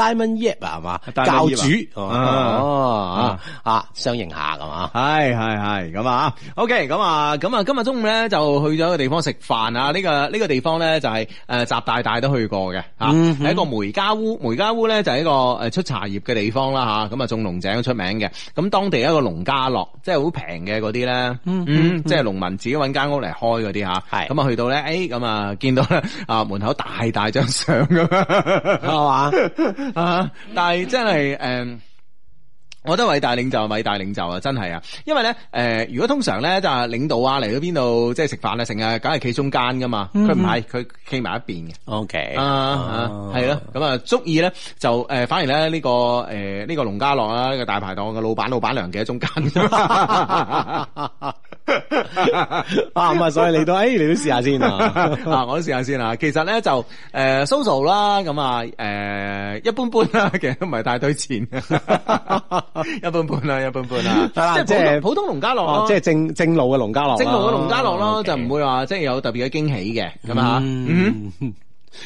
Diamond Yap 啊，係嘛？教主啊。哦啊啊，相應下咁啊。係係係咁啊，OK，咁啊，咁啊，今日中午咧就去咗一個地方食飯啊，呢、個呢、個地方咧就係誒習大大都去過嘅吓，係、嗯哼。一個梅家烏，梅家烏咧就係一個誒出茶葉嘅地方啦吓，咁啊種龍井都出名嘅，咁當地一個農家樂，即係好平嘅嗰啲咧，嗯，即係農民自己揾間屋嚟開嗰啲吓，係。咁啊去到咧，誒咁啊見到咧啊門口大大張相咁樣，係嘛？啊！但係真係誒。嗯我覺得偉大領袖係偉大領袖啊，真係啊！因為咧，誒、如果通常咧就係領導啊嚟到邊度即係食飯啊，成日梗係企中間噶嘛，佢唔係，佢企埋一邊嘅。O K 啊啊，係咯，咁啊，足以咧就誒，反而咧呢個誒呢個農家樂啊，呢個大排檔嘅老闆老闆娘企喺中間，啊咁啊，所以嚟到，誒，你都試下先啊。<laughs> 啊，我都試下先啊。其實咧就誒 social 啦，咁啊誒一般般啦，其實都唔係太推薦，<laughs> 一般般啦，一般般啦，<laughs> 係啦即即係係普通普通農家樂咯，哦即係正正路嘅農家樂，正路嘅農家樂咯，就唔會話即係有特別嘅驚喜嘅，咁啊，嗯。嗯，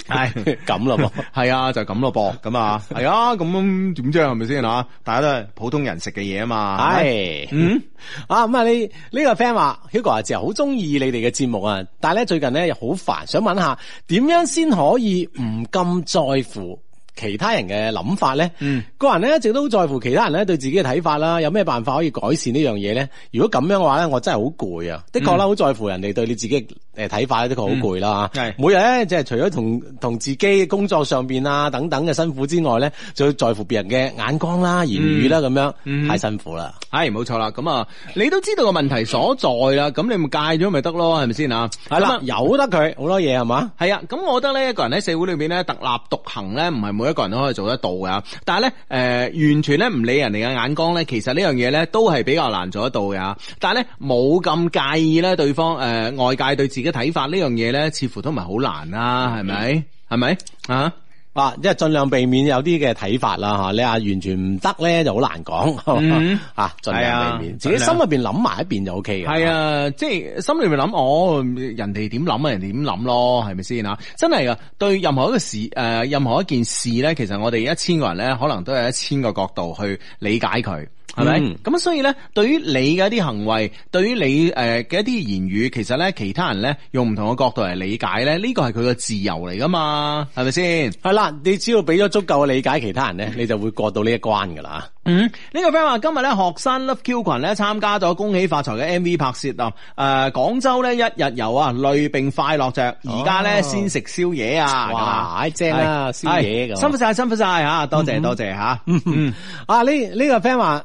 係 <laughs> 咁咯噃。係啊，就咁咯噃，咁啊，係啊，咁點啫，係咪先吓？大家都係普通人食嘅嘢啊嘛，係，嗯，啊咁啊！你呢個 friend 話，Hugo 阿姐好中意你哋嘅節目啊，但係咧最近咧又好煩，想問下點樣先可以唔咁在乎其他人嘅谂法咧？嗯，个人咧一直都好在乎其他人咧对自己嘅睇法啦，有咩办法可以改善呢样嘢咧？如果咁样嘅话咧，我真系好攰啊！的确啦，好在乎人哋对你自己誒睇法咧，的確好攰啦嗯係每日咧即係除咗同同自己工作上邊啊等等嘅辛苦之外咧，仲要在乎别人嘅眼光啦、言语啦咁樣，嗯太辛苦啦。係冇错啦，咁啊，你都知道个问题所在啦，咁你咪戒咗咪得咯，系咪先啊？係啦由得佢好多嘢係嘛？系啊，咁我觉得咧，一个人喺社会里边咧，特立独行咧，唔系每一个人都可以做得到噶。但系咧，誒、完全咧唔理人哋嘅眼光咧，其实呢样嘢咧都系比较难做得到噶。但系咧，冇咁介意咧，对方誒、外界对自己睇法呢樣嘢咧，似乎都唔係好難啦，係咪？係咪啊？啊，即係盡量避免有啲嘅睇法啦嚇，你話完全唔得咧就好難講，係嘛嗯 <laughs> 啊，盡量避免，自己心入邊諗埋一邊就 O K 嘅。係啊，即係心裏面諗，哦，人哋點諗啊，人哋點諗咯，係咪先啊？真係噶，對任何一個事，誒、任何一件事咧，其實我哋一千個人咧，可能都有一千個角度去理解佢。係咪？嗯咁、所以咧，對於你嘅一啲行為，對於你誒嘅一啲言語，其實咧，其他人咧用唔同嘅角度嚟理解咧，呢個係佢嘅自由嚟噶嘛，係咪先？係啦，你只要俾咗足夠嘅理解其他人咧，你就會過到呢一關噶啦。嗯，呢、個 friend 話今日咧學生 Love Q 群咧參加咗恭喜發財嘅 MV 拍攝啊！誒、廣州咧一日遊啊，累並快樂着，而家咧哦先食宵夜啊！哇，正啊，宵夜咁。辛苦晒，辛苦晒吓，多謝多謝吓。嗯，<laughs> 啊！呢呢個 friend 話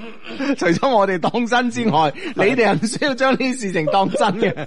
<laughs> 除咗我哋當真之外，你哋係唔需要將呢啲事情當真嘅。<laughs>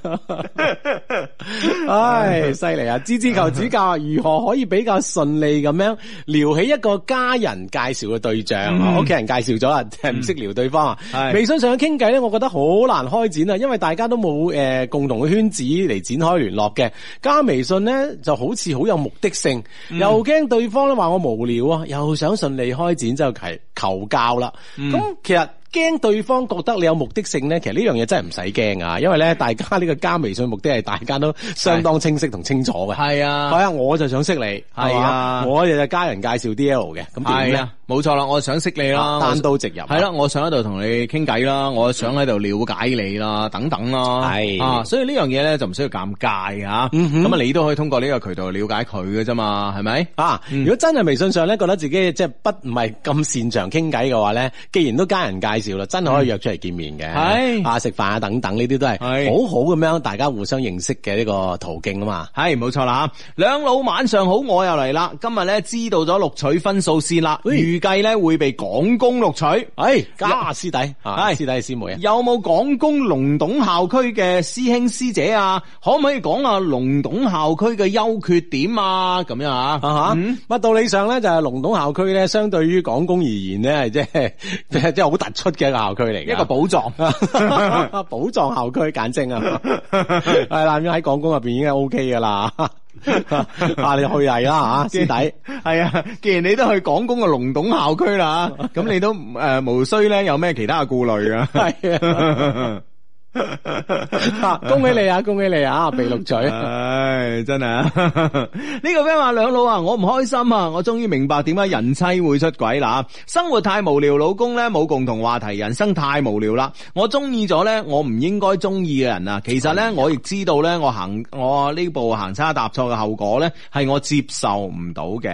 唉，犀利啊！芝芝求指教，如何可以比較順利咁樣聊起一個家人介紹嘅對象？屋企、人介紹咗啦，唔識聊對方啊。微信上傾偈咧，我覺得好難開展啊，因為大家都冇誒、呃共同嘅圈子嚟展開聯絡嘅。加微信咧就好似好有目的性，又驚對方咧話我無聊啊，又想順利開展就求求教啦。咁、其實。驚對方覺得你有目的性咧，其實呢樣嘢真係唔使驚啊，因為咧大家呢個加微信目的係大家都相當清晰同清楚嘅。係啊。係啊，我就想識你，係係啊我哋就家人介紹 D L 嘅，咁點咧係啊？，冇錯啦，我想識你啦，啊單刀直入啊。係啦，我想喺度同你傾偈啦，我想喺度了解你啦，等等啦，係啊，所以呢樣嘢咧就唔需要尷尬吓，咁啊你都可以通過呢個渠道了解佢嘅啫嘛，係咪？啊！如果真係微信上咧覺得自己即係不唔係咁擅長傾偈嘅話咧，既然都家人介紹啦，真係可以約出嚟見面嘅，係啊食飯啊等等呢啲都係係好好咁樣大家互相認識嘅呢個途徑啊嘛。係冇錯啦吓，兩老晚上好，我又嚟啦。今日咧知道咗錄取分數線啦，喂預計咧會被廣工錄取。哎，加師弟，啊係師弟師妹啊！有冇廣工龍洞校區嘅師兄師姐啊？可唔可以講下龍洞校區嘅優缺點啊？咁樣啊？啊哈，嗯乜道理上咧就係龍洞校區咧，相對於廣工而言咧，係即系即係即係好突出嘅校区嚟嘅，一個寶藏。<laughs> 寶藏校區簡稱啊，系啦，咁喺广工入边已經係 O K 噶啦，啊你去嚟啦吓，<laughs> 師弟，系啊，既然你都去广工嘅龍洞校區啦，咁你都诶、呃、無需咧有咩其他嘅顧慮啊？<laughs> 係啊。<laughs> 啊恭喜你啊！恭喜你啊！被录取，唉，真系啊！<laughs> 呢個 friend 話兩老啊，我唔開心啊！我終於明白點解人妻會出軌啦！生活太無聊，老公咧冇共同話題，人生太無聊啦！我中意咗咧，我唔應該中意嘅人啊！其實咧，我亦知道咧，我行我呢步行差踏錯嘅後果咧，係我接受唔到嘅，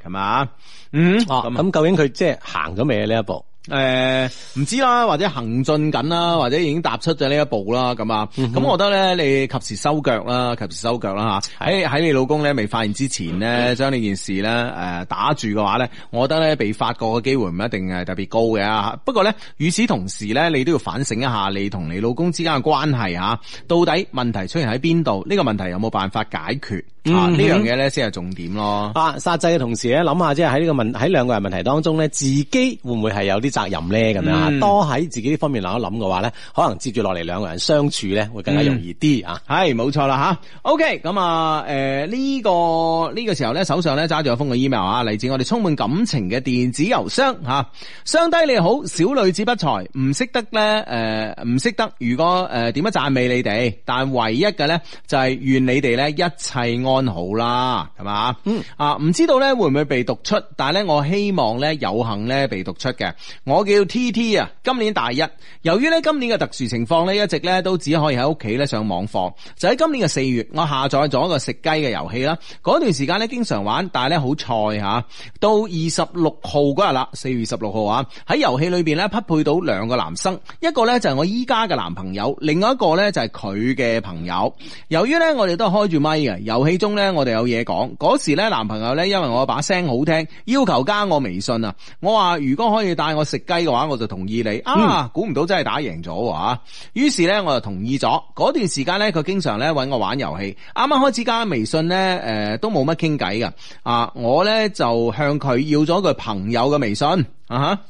係嘛？嗯，啊咁究竟佢即係行咗未呢一步？誒唔、知啦，或者行進緊啦，或者已經踏出咗呢一步啦，咁啊，咁、我覺得咧，你及時收腳啦，及時收腳啦吓，喺喺你老公咧未發現之前咧，將呢件事咧誒、打住嘅話咧，我覺得咧被發覺嘅機會唔一定係特別高嘅啊。不過咧，與此同時咧，你都要反省一下你同你老公之間嘅關係吓，到底問題出現喺邊度？呢、個問題有冇辦法解決？啊，呢樣嘢咧先係重點咯。啊，殺制嘅同時咧，諗下即係喺呢個問喺兩個人問題當中咧，自己會唔會係有啲責任咧？咁樣啊，嗯多喺自己呢方面諗一諗嘅話咧，可能接住落嚟兩個人相處咧，會更加容易啲啊。系冇錯啦吓，OK 咁啊，诶、呢、個呢、個時候咧，手上咧揸住有封嘅 email 啊，嚟自我哋充滿感情嘅電子郵箱吓。相低你好，小女子不才，唔識得咧诶，唔、識得如果诶點樣讚美你哋，但唯一嘅咧就係願你哋咧一切安好啦，係嘛？嗯啊，唔知道咧會唔會被讀出，但係咧我希望咧有幸咧被讀出嘅。我叫 T T 啊，今年大一，由於咧今年嘅特殊情況咧，一直咧都只可以喺屋企咧上網課。就喺今年嘅四月，我下載咗一個食雞嘅遊戲啦。嗰段時間咧經常玩，但係咧好菜吓。到二十六號嗰日啦，四月十六號啊，喺遊戲裏邊咧匹配到兩個男生，一個咧就係我依家嘅男朋友，另外一個咧就係佢嘅朋友。由於咧我哋都係開住咪嘅，遊戲中咧我哋有嘢講。嗰時咧男朋友咧因為我把聲好聽，要求加我微信啊。我話如果可以帶我食雞嘅話，我就同意你。啊，估唔到真係打贏咗喎啊！於是咧我就同意咗。嗰段時間咧佢經常咧揾我玩遊戲。啱啱開始加微信咧，誒、都冇乜傾偈噶。啊，我咧就向佢要咗佢朋友嘅微信啊哈。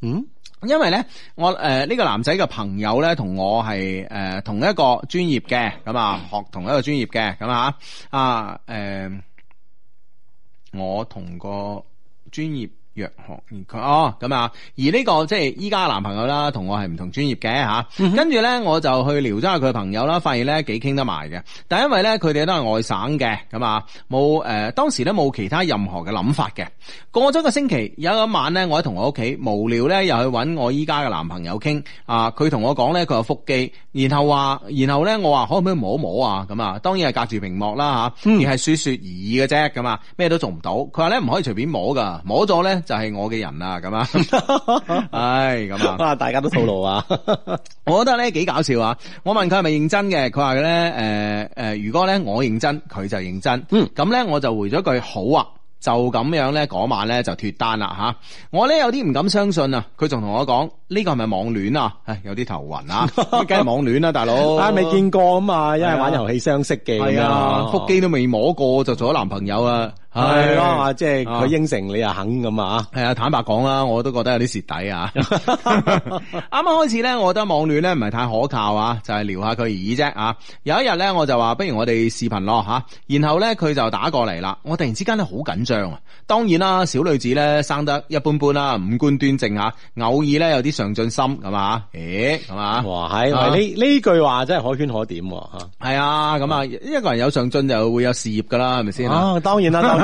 嗯。因為咧，我誒呢、個男仔嘅朋友咧，同我係誒、呃同一個專業嘅，咁啊學同一個專業嘅，咁啊啊誒，我同個專業藥學研佢哦咁啊，而呢、個即係依家男朋友啦，同我係唔同專業嘅吓，跟住咧我就去聊咗下佢嘅朋友啦，發現咧幾傾得埋嘅，但因為咧佢哋都係外省嘅，咁啊冇誒當時咧冇其他任何嘅諗法嘅。過咗個星期，有一晚咧，我喺同我屋企無聊咧，又去揾我依家嘅男朋友傾啊，佢同我講咧佢有腹肌，然後話，然後咧我話可唔可以摸一摸啊？咁啊，當然係隔住屏幕啦吓，而係說說而已嘅啫，咁啊咩都做唔到。佢話咧唔可以隨便摸噶，摸咗咧就係我嘅人啦，咁啊，<laughs> 唉咁啊。啊，大家都套路啊，<laughs> 我覺得咧幾搞笑啊！我問佢係咪認真嘅，佢話咧誒誒，如果咧我認真，佢就認真。嗯咁咧我就回咗句好啊。就咁樣咧，嗰晚咧就脱單啦吓。我咧有啲唔敢相信啊！佢仲同我講呢個係咪網戀啊？唉，有啲頭暈啊！<laughs> 梗係網戀啦，大佬。啊，未見過啊嘛，因為係啊玩遊戲相識嘅，咁係啊，腹肌都未摸過就做咗男朋友啊！係咯，啊即係啊佢應承你又肯咁啊，係啊，坦白講啦，我都覺得有啲蝕底啊！<laughs> 啱啱開始咧，我覺得網戀咧唔係太可靠啊，就係、聊下佢而已啫啊！有一日咧，我就話不如我哋視頻咯吓，然後咧佢就打過嚟啦，我突然之間咧好緊張啊！當然啦，小女子咧生得一般般啦，五官端正吓，偶爾咧有啲上進心咁啊，誒咁啊。哇，係啊喂呢呢句話真係可圈可點喎嚇係啊，咁啊，一個人有上進就會有事業噶啦，係咪先啊？啊，當然啦。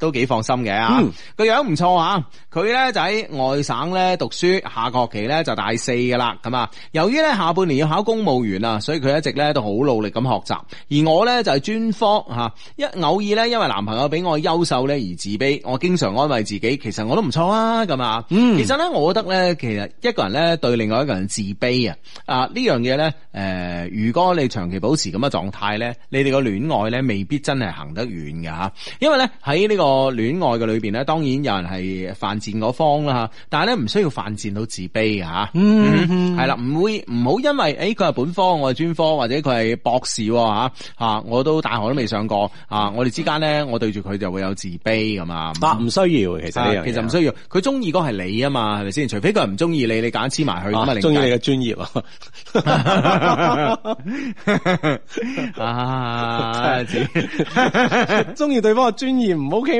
都幾放心嘅啊。嗯，個、樣唔錯啊，佢咧就喺外省咧讀書，下個學期咧就大四噶啦，咁啊，由於咧下半年要考公務員啊，所以佢一直咧都好努力咁學習，而我咧就係專科吓，一偶爾咧因為男朋友比我優秀咧而自卑，我經常安慰自己，其實我都唔錯啊，咁啊，嗯。其實咧我覺得咧，其實一個人咧對另外一個人自卑啊，啊呢樣嘢咧，誒、如果你長期保持咁嘅狀態咧，你哋個戀愛咧未必真係行得遠嘅吓，因為咧喺呢個戀愛嘅裏邊咧，當然有人係犯賤嗰方啦吓，但係咧唔需要犯賤到自卑嘅吓，嗯，係啦，唔會唔好因為誒佢係本科，我係專科，或者佢係博士喎吓吓，我都大學都未上過啊，我哋之間咧，我對住佢就會有自卑咁啊，啊，唔需要其實呢樣嘢，啊其實唔需要，佢中意嗰係你啊嘛，係咪先？除非佢唔中意你，你揀黐埋去咁啊，中意你嘅專業啊，<laughs> 啊，中 <laughs> 意對方嘅專業唔 OK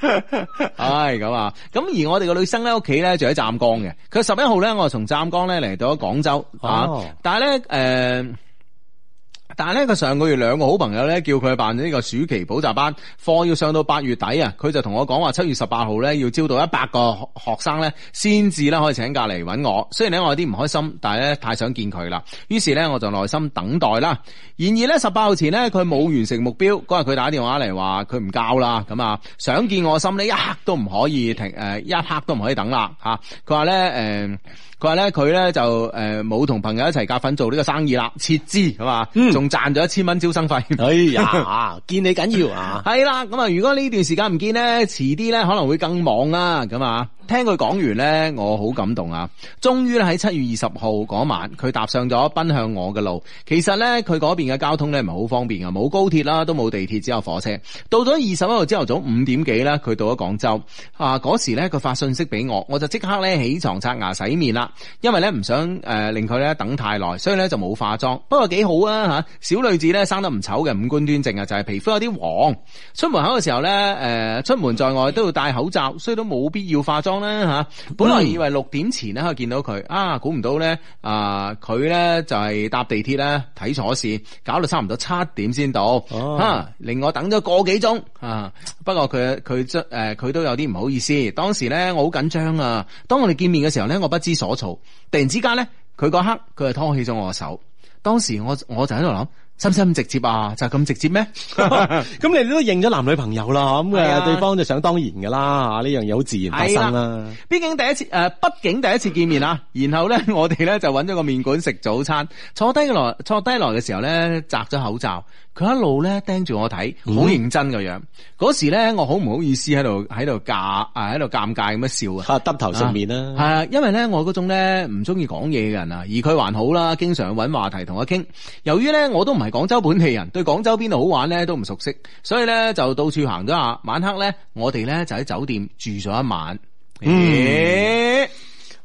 <laughs> 唉，咁啊，咁而我哋個女生咧屋企咧就喺湛江嘅，佢十一号咧我从湛江咧嚟到咗广州。啊哦，但系咧誒。但係咧，佢上個月兩個好朋友咧叫佢去辦呢個暑期補習班，課要上到八月底啊！佢就同我講話七月十八號咧要招到一百個學學生咧，先至咧可以請假嚟揾我。雖然咧我有啲唔開心，但係咧太想見佢啦。於是咧我就耐心等待啦。然而咧十八號前咧佢冇完成目標，嗰日佢打電話嚟話佢唔教啦，咁啊想見我心咧一刻都唔可以停，誒、一刻都唔可以等啦吓。佢話咧誒。佢話咧佢咧就誒冇同朋友一齊夾份做呢個生意啦，撤資係嘛，仲賺咗一千蚊招生費。哎呀，<laughs> 見你緊要啊！係啦，咁啊，如果呢段時間唔見咧，遲啲咧可能會更忙啦。咁啊，聽佢講完咧，我好感動啊！終於咧喺七月二十號嗰晚，佢踏上咗奔向我嘅路。其實咧，佢嗰邊嘅交通咧唔係好方便啊，冇高鐵啦，都冇地鐵，只有火車。到咗二十一號朝頭早五點幾咧，佢到咗廣州。啊，嗰時咧佢發信息俾我，我就即刻咧起床刷牙洗面啦，因為咧唔想誒、呃令佢咧等太耐，所以咧就冇化妝。不過幾好啊吓，小女子咧生得唔醜嘅，五官端正啊，就係、皮膚有啲黃。出門口嘅時候咧，誒、出門在外都要戴口罩，所以都冇必要化妝啦吓。本來以為六點前咧可以見到佢，啊，估唔到咧啊，佢咧就係、搭地鐵咧睇錯線，搞到差唔多七點先到，哦啊，令我等咗個幾鐘啊。不過佢佢即誒佢都有啲唔好意思，當時咧我好緊張啊。當我哋見面嘅時候咧，我不知所措，突然之間咧，佢嗰刻佢就拖起咗我嘅手，當時我我就喺度諗。使唔使咁直接啊？就咁直接咩？<laughs> 咁你都認咗男女朋友啦，咁嘅對方就想當然噶啦，吓呢樣嘢好自然發生啦。畢竟第一次誒，呃畢竟第一次見面啊，然後咧，<laughs> 我哋咧就揾咗個麵館食早餐，坐低落坐低来嘅時候咧，摘咗口罩，佢一路咧盯住我睇，好認真個樣。嗰、時咧，我好唔好意思喺度喺度尷啊喺度尷尬咁樣笑啊。啊，耷頭食面係啦，啊，因為咧我嗰種咧唔中意講嘢嘅人啊，而佢還好啦，經常揾話題同我傾。由於咧我都唔係廣州本地人，對廣州邊度好玩咧都唔熟悉，所以咧就到處行咗下。晚黑咧，我哋咧就喺酒店住咗一晚。咦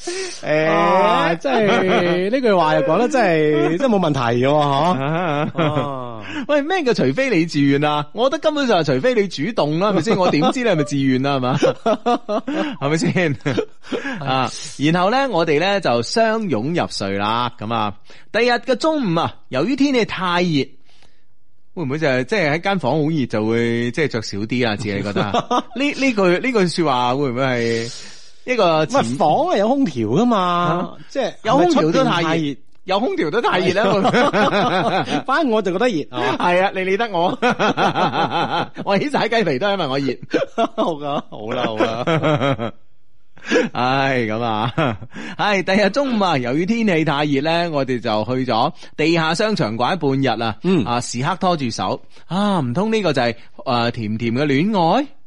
<laughs> 誒、啊，真係呢句話又講得真係真係冇問題嘅喎，啊 <laughs> 喂，咩叫除非你自願啊？我覺得根本上係除非你主動啦，係咪先？我點知你係咪自願啊？係嘛？<laughs> 係咪先？啊，然後咧，我哋咧就相擁入睡啦。咁啊，第二日嘅中午啊，由於天氣太熱。會唔會就係即係喺間房好熱就會即係着少啲啊？自己覺得呢呢句呢句說話會唔會係一個前乜房係有空調噶嘛？即係有空調都太太熱，有空調都太熱啦。<laughs> 反正我就覺得熱啊，係啊，你理得我，<laughs> 我起晒雞皮都係因為我熱。<laughs> 好噶，好啦好啦，唉，咁啊，唉第日中午啊，由於天氣太熱咧，我哋就去咗地下商場拐半日啊，嗯。啊，時刻拖住手。啊，唔通呢個就係、呃甜甜嘅戀愛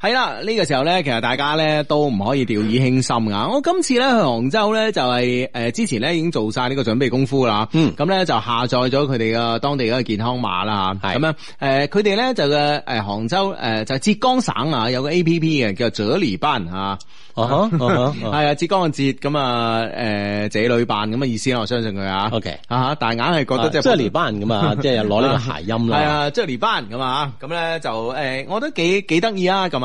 係啦，呢、個時候咧，其實大家咧都唔可以掉以輕心噶。我今次咧去杭州咧就係、誒、之前咧已經做晒呢個準備功夫啦。嗯咁咧就下載咗佢哋嘅當地嗰個健康碼啦。係咁樣誒，佢哋咧就嘅誒杭州誒、就係浙江省啊有個 A P P 嘅叫做啫喱班啊。啊哈啊哈係啊，浙江嘅浙咁啊，誒這女辦咁嘅意思啦，我相信佢啊。，OK，啊，但係硬係覺得即係即係連班人咁啊，<laughs> 即係攞呢個諧音啦。<laughs> 係啊，即係連班咁啊，咁咧就誒、我覺得幾幾得意啊，咁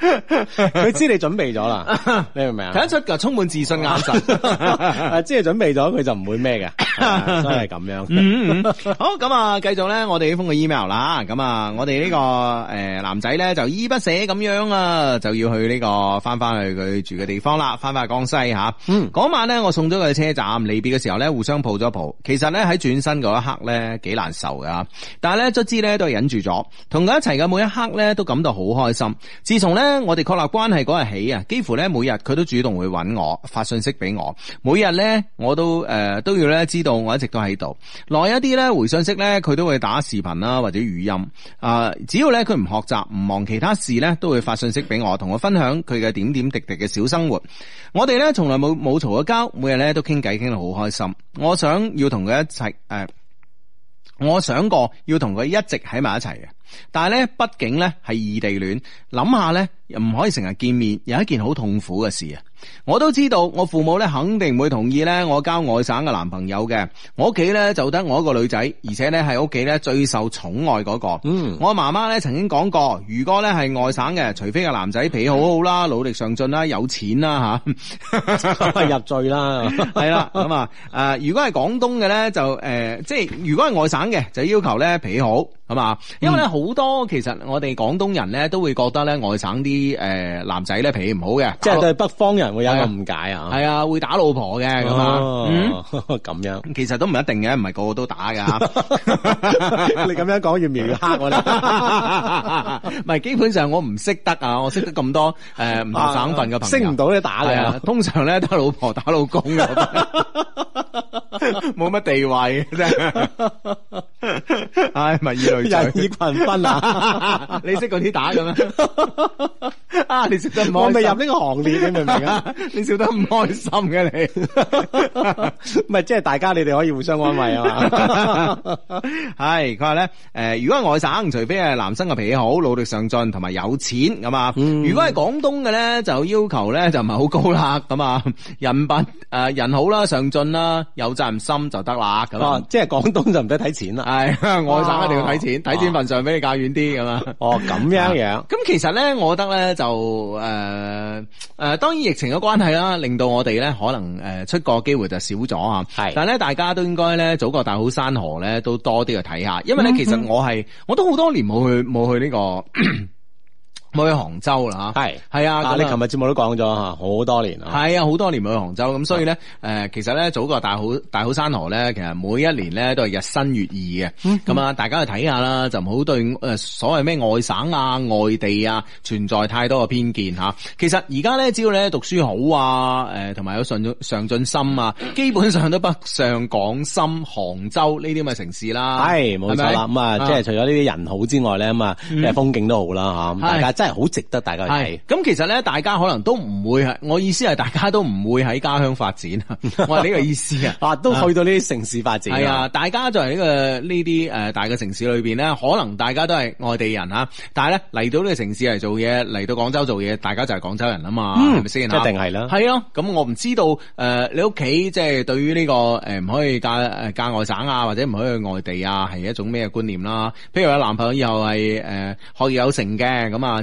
<laughs> 佢知你準備咗啦，<laughs> 你明唔明啊？睇得出噶，充滿自信眼神。<laughs> 啊，知你準備咗，佢就唔會咩嘅，所以係咁樣。嗯，嗯好咁啊，繼續咧，我哋呢封嘅 email 啦，咁啊，我哋呢、個誒、呃男仔咧就依不捨咁樣啊，就要去呢、個翻翻去佢住嘅地方啦，翻翻去江西吓。嗯嗰晚咧，我送咗佢去車站，離別嘅時候咧，互相抱咗抱。其實咧喺轉身嗰一刻咧，幾難受噶，但係咧卒之咧都係忍住咗，同佢一齊嘅每一刻咧都感到好開心。自從咧我哋确立关系嗰日起啊，几乎咧每日佢都主动会揾我，发信息俾我。每日咧我都诶、都要咧知道我一直都喺度。耐一啲咧回信息咧，佢都会打视频啦或者语音。啊、只要咧佢唔学习唔忙其他事咧，都会发信息俾我，同我分享佢嘅点点滴滴嘅小生活。我哋咧从来冇冇嘈过交，每日咧都倾偈倾得好开心。我想要同佢一齐诶。我想过要同佢一直喺埋一齐嘅，但系咧，毕竟咧系异地恋，谂下咧又唔可以成日见面，有一件好痛苦嘅事啊！我都知道，我父母咧肯定唔會同意咧我交外省嘅男朋友嘅。我屋企咧就得我一個女仔，而且咧係屋企咧最受寵愛嗰、個。嗯我媽媽咧曾經講過，如果咧係外省嘅，除非個男仔脾氣好好啦，努力上進啦，有錢啦吓。<laughs> 入罪啦，<laughs> 系啦，咁啊，诶，如果係廣東嘅咧，就诶、即係如果係外省嘅，就要求咧脾氣好，係嘛？因為咧好多其實我哋廣東人咧都會覺得咧外省啲诶、男仔咧脾氣唔好嘅，即係對北方人會有一個誤解啊。係啊，會打老婆嘅咁啊。咁樣，其實都唔一定嘅，唔係個個都打噶。<laughs> 你咁樣講越描越黑我哋。<laughs> 唔係，基本上我唔識得啊，我識得咁多诶唔同省份嘅朋友，識唔到你打嘅，，通常咧都係老婆打老公嘅，冇乜地位嘅啫。唉，物以類聚。<laughs> 人以群分啊！你識嗰啲打嘅咩？<laughs> 啊，你笑得唔開心我未入呢個行列，你明唔明啊？<laughs> 你笑得唔開心嘅你。<laughs> 唔係，即係大家你哋可以互相安慰啊嘛。係佢話咧，诶、如果係外省，除非係男生嘅脾氣好、努力上進同埋有錢咁啊。嗯如果係廣東嘅咧，就要求咧就唔係好高啦，咁啊，人品诶、人好啦、上進啦、有責任心就得啦，咁啊哦，。即係廣東就唔使睇錢啦。係外省一定要睇錢，哦睇錢份上比你較遠啲咁啊。哦，咁樣樣。咁其實咧，我覺得咧就誒誒、呃呃，當然疫情嘅关系啦，令到我哋咧可能诶、呃出国机会就少咗啊。系。但系咧大家都应该咧，祖国大好山河咧都多啲去睇下，因为咧其实我系我都好多年冇去冇去呢、個冇去杭州啦嚇。係係啊，你琴日節目都講咗吓，好多年啊。係啊，好多年冇去杭州，咁所以咧，誒、其實咧，祖國大好大好山河咧，其實每一年咧都係日新月異嘅。咁啊、大家去睇下啦，就唔好對誒所謂咩外省啊、外地啊存在太多嘅偏見嚇。其實而家咧，只要咧讀書好啊，誒同埋有上進上進心啊，<coughs> 基本上都北上廣深、杭州呢啲咁嘅城市啦。係冇錯啦，咁啊，即係除咗呢啲人好之外咧，咁啊，誒風景都好啦吓，咁大家真係好值得大家去睇。咁，其實咧，大家可能都唔會係，我意思係大家都唔會喺家鄉發展，<laughs> 我係呢個意思啊。<laughs> 啊，都去到呢啲城市發展。係啊，，大家就係呢個呢啲誒大嘅城市裏邊咧，可能大家都係外地人嚇，但係咧嚟到呢個城市嚟做嘢，嚟到廣州做嘢，大家就係廣州人啊嘛，係咪先一定係啦。係啊，咁我唔知道誒、呃你屋企即係對於呢、個誒唔、可以嫁誒嫁外省啊，或者唔可以去外地啊，係一種咩觀念啦？譬如有男朋友以後係誒、呃、學業有成嘅，咁啊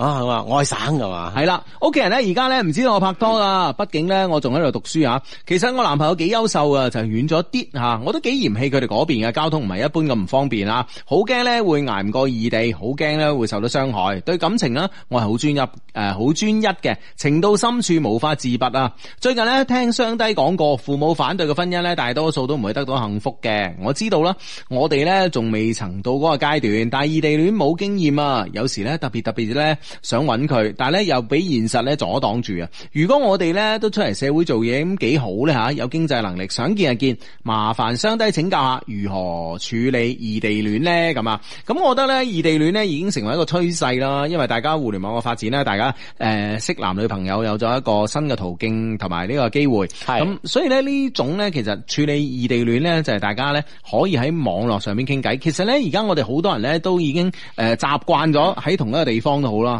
啊，咁啊，外省㗎嘛，係啦，屋企人咧而家咧唔知道我拍拖啦，畢竟咧我仲喺度讀書啊。其實我男朋友幾優秀啊，就远咗啲吓，我都幾嫌棄佢哋嗰邊嘅交通唔係一般咁唔方便啊，好驚咧會捱唔過異地，好驚咧會受到傷害。對感情呢，我係好專一诶，好專一嘅，情到深處無法自拔啊。最近咧聽雙低講過，父母反對嘅婚姻咧，大多數都唔會得到幸福嘅。我知道啦，我哋咧仲未曾到嗰個階段，但係異地戀冇經驗啊，有時咧特別特別咧想揾佢，但係咧又俾現實咧阻擋住啊。如果我哋咧都出嚟社會做嘢，咁幾好咧吓，有經濟能力，想見就見。麻煩相低請教下如何處理異地戀咧咁啊？咁我覺得咧異地戀咧已經成為一個趨勢啦，因為大家互聯網嘅發展咧，大家誒、呃、識男女朋友有咗一個新嘅途徑同埋呢個機會，係咁所以咧呢種咧其實處理異地戀咧就係、大家咧可以喺網絡上面傾偈。其實咧而家我哋好多人咧都已經誒習慣咗喺同一個地方都好啦，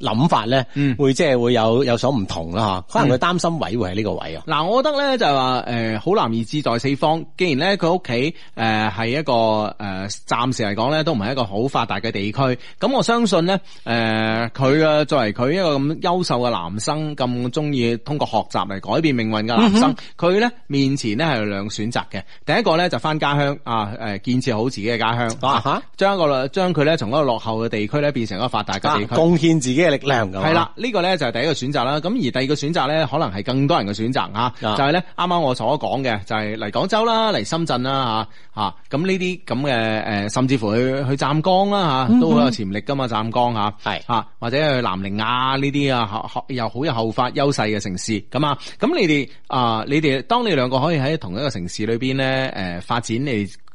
諗法咧，嗯會即係會有有所唔同啦吓。可能佢擔心位會喺呢個位啊。嗱，我覺得咧就係話誒，好男兒志在四方。既然咧佢屋企誒係一個誒、呃，暫時嚟講咧都唔係一個好發達嘅地區，咁我相信咧誒，佢、啊作為佢一個咁優秀嘅男生，咁中意通過學習嚟改變命運嘅男生，佢咧、面前咧係有兩個選擇嘅。第一個咧就翻家鄉啊，誒建設好自己嘅家鄉啊哈將一個將佢咧從一個落後嘅地區咧變成一個發達嘅地區。貢獻自己嘅力量咁。係啦，呢個咧就係第一個選擇啦。咁而第二個選擇咧，可能係更多人嘅選擇啊，就係咧啱啱我所講嘅，就係嚟廣州啦，嚟深圳啦嚇嚇。咁呢啲咁嘅誒，甚至乎去去湛江啦嚇，都好有潛力噶嘛，湛江嚇係嚇，或者去南寧啊呢啲啊，又好有後發優勢嘅城市咁啊。咁你哋啊，你哋當你兩個可以喺同一個城市裏邊咧誒發展你哋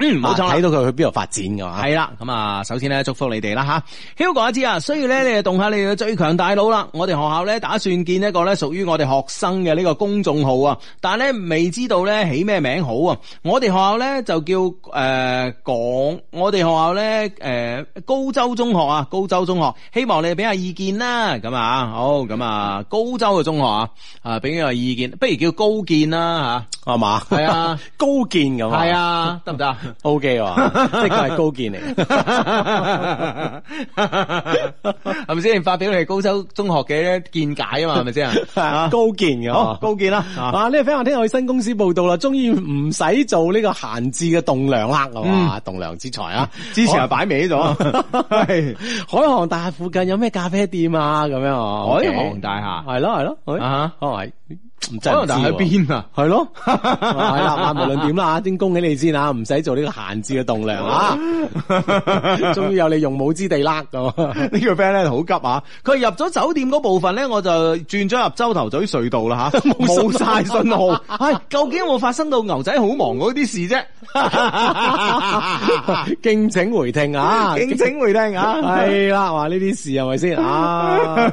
嗯冇錯啦啊睇到佢去邊度發展嘅嘛。係啦，咁啊，首先咧祝福你哋啦吓，Hugo 阿知啊，需要咧你哋動下你哋嘅最強大腦啦。我哋學校咧打算建一個咧屬於我哋學生嘅呢個公眾號啊，但係咧未知道咧起咩名好啊。我哋學校咧就叫誒講、我哋學校咧誒、呃高州中學啊，高州中學，希望你哋俾下意見啦。咁啊，好咁啊，高州嘅中學啊，啊俾個意見，不如叫高健啦吓係嘛？係啊，<laughs> 高健咁吓，係啊，得唔得啊？，O K 喎，<laughs> 即係佢係高見嚟嘅。係咪先？發表你哋高州中學嘅見解啊嘛，係咪先啊？高見嘅好。高見啦，啊啊！呢個 friend 話聽我去新公司報道啦，終於唔使做呢個閒置嘅棟梁啦，系嘛？棟梁之才啊！之前係擺尾咗，海航大廈附近有咩咖啡店啊？咁樣啊？海航大廈係咯係咯，誒啊可能係唔海航大廈喺？邊啊？<laughs> 係咯，係啦，啊無論點啦，先恭喜你先啊，唔使做呢個閒置嘅棟梁啊，<laughs> 終於有你用武之地啦咁。<laughs> 呢個 friend 咧好急啊！佢入咗酒店嗰部分咧，我就轉咗入洲頭咀隧道啦吓，冇晒信號。係究竟有冇發生到牛仔好忙嗰啲事啫？敬請回聽啊！敬請回聽啊！係啦，話呢啲事係咪先啊？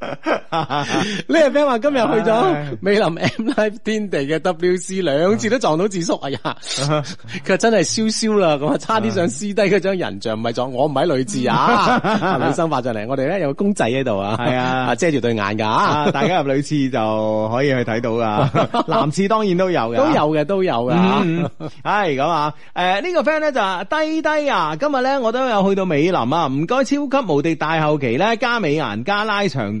呢個 friend 話今日去咗美林 M Live 天地嘅 WC 兩次都撞到智叔，哎呀！<laughs> 佢真係燒燒啦，咁啊差啲想撕低嗰張人像，唔係撞我唔係女字啊！<laughs> 啊女生發上嚟，我哋咧有個公仔喺度啊，係啊遮住對眼噶啊！大家入女廁就可以去睇到噶，<laughs> 男廁當然都有嘅，都有嘅，都有噶。嗯，係咁啊！誒、呢、個 friend 咧就話低低啊，今日咧我都有去到美林啊，唔該超級無敵大後期咧加美顏加拉長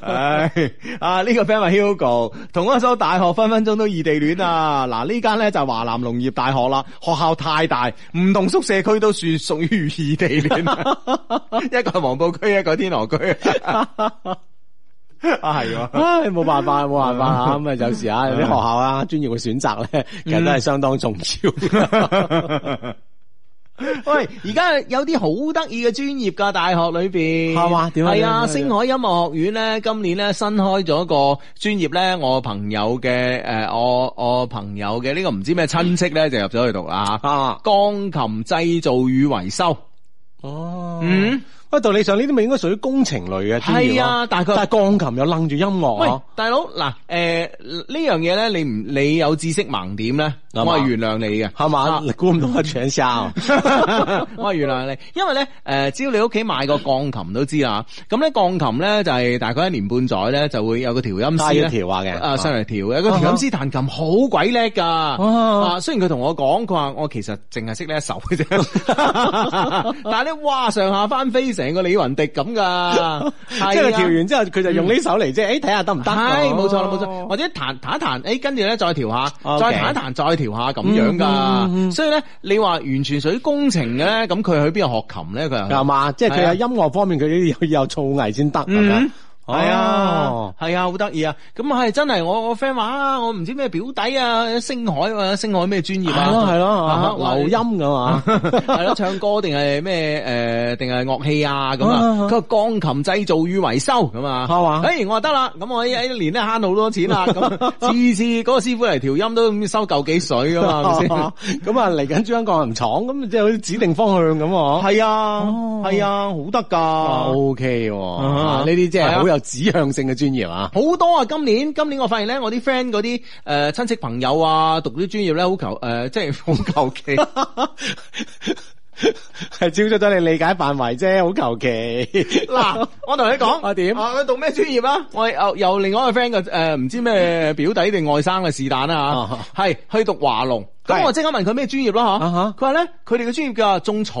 唉，啊呢、個 friend 話 Hugo 同一所大學分分鐘都異地戀啊！嗱呢間咧就係華南農業大學啦，學校太大，唔同宿舍區都算屬於異地戀，<laughs> 一個係黃埔區，一個係天河區。啊係喎，唉，冇辦法，冇辦法啊！咁啊，有時啊，有啲學校啊，專業嘅選擇咧，其實都係相當重要。<laughs> <laughs> 喂，而家有啲好得意嘅專業㗎，大學裏邊。係嘛？點啊星海音樂學院咧，今年咧新開咗一個專業咧，我朋友嘅誒、呃我我朋友嘅呢個唔知咩親戚咧就入咗去讀啦。嚇，啊，鋼琴製造與維修。哦，嗯，喂，道理上呢啲咪應該屬於工程類嘅專業咯。係啊，但係佢但係鋼琴又楞住音樂喂啊，，大佬嗱，誒呢樣嘢咧，你唔你有知識盲點咧，我係原諒你嘅。係嘛估唔到係全瞎啊！<laughs> 我係原諒你，因為咧，誒、只要你屋企買個鋼琴都知啦。咁咧，鋼琴咧就係、大概一年半載咧，就會有個調音師加要咧調下嘅啊上嚟調嘅。個調音師彈琴好鬼叻㗎。啊啊，雖然佢同我講，佢話我其實淨係識呢一首嘅啫，<laughs> 但係咧，哇，上下翻飛成個李雲迪咁㗎。<laughs> 即係佢係啊調完之後，佢就用呢首嚟即係，誒睇下得唔得？係冇錯啦，冇哦錯，或者彈彈一彈，誒跟住咧再調下，再彈一彈，再調下咁样噶。所以咧，你话完全属于工程嘅咧，咁佢去边度学琴咧？佢又係嘛？即系佢係啊有音乐方面，佢要有有造詣先得，係咪嗯？係啊哦，係啊，好得意啊！咁係真係我我 friend 話啊，我唔知咩表弟啊，星海啊，星海咩專業啊？係咯係咯啊啊，留音噶嘛。<laughs> 係咯，唱歌定係咩誒？定係樂器啊？咁啊，啊佢話鋼琴製造與維修咁啊，係嘛誒，我話得啦，咁我一一年咧慳好多錢啦，<laughs> 咁次次嗰個師傅嚟調音都咁收夠幾水噶嘛，<laughs> 係咪先？咁啊，嚟緊珠江鋼琴廠，咁即係好似指定方向咁喎。係啊，哦係啊，好得噶。O K 喎，啊啊呢啲即係啊係好有指向性嘅專業啊！好多啊！今年今年我發現咧，我啲 friend 嗰啲誒親戚朋友啊，讀啲專業咧，好求誒、呃即係 <laughs> 好求其。係超出咗你理解範圍啫，好求其。嗱，我同你講，我 <laughs> 點啊，佢讀咩專業啊？我又又另外一個 friend 嘅誒，唔知咩表弟定外甥嘅是但啦啊吓，係去讀華農。咁我即刻問佢咩專業啦吓？佢話咧，佢哋嘅專業叫種草。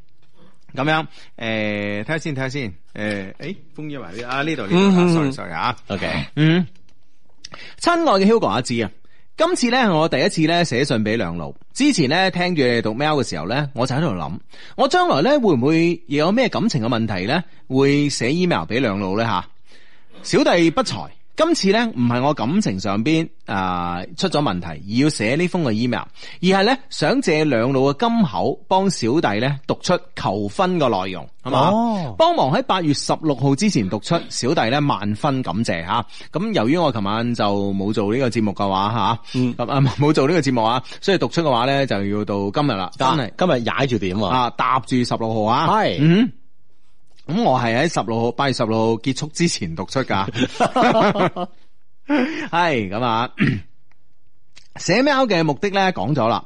咁樣誒，睇下先，睇下先，誒，誒，封咗埋呢啊呢度呢嗯度嗯，sorry sorry 啊。OK，嗯，親愛嘅 Hugo 阿志啊，今次咧係我第一次咧写信俾兩老。之前咧听住你哋讀 mail 嘅时候咧，我就喺度諗，我将来咧会唔会又有咩感情嘅问题咧，会写 email 俾兩老咧吓？小弟不才，今次咧唔係我感情上邊啊、出咗問題，而要寫呢封嘅 email，而係咧想借兩老嘅金口幫小弟咧讀出求婚嘅內容，係嘛？哦幫忙喺八月十六號之前讀出，小弟咧萬分感謝吓。咁由於我琴晚就冇做呢個節目嘅話吓，嗯咁啊 <laughs> 冇做呢個節目啊，所以讀出嘅話咧就要到今日啦，真係今日踩住點喎？啊搭住十六號啊，係嗯。咁我系喺十六号，八月十六号结束之前读出噶，<laughs> 系咁啊。寫 mail 嘅目的咧讲咗啦，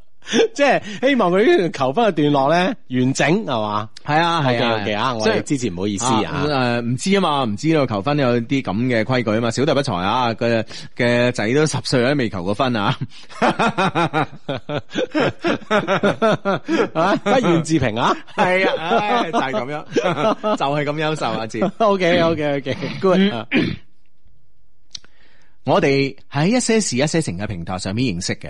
<laughs> 即係希望佢求婚嘅段落咧完整係嘛？係啊，係啊 OK，OK 啊！我哋之前唔好意思啊啊。誒唔知啊嘛，唔知道求婚有啲咁嘅規矩啊嘛，小弟不才啊，嘅嘅仔都十歲都未求過婚啊，<laughs> 啊，不願自評啊。係啊，就係咁樣，<laughs> 就係咁優秀啊，志。OK OK OK good 啊。我哋喺一些事一些情嘅平台上面認識嘅，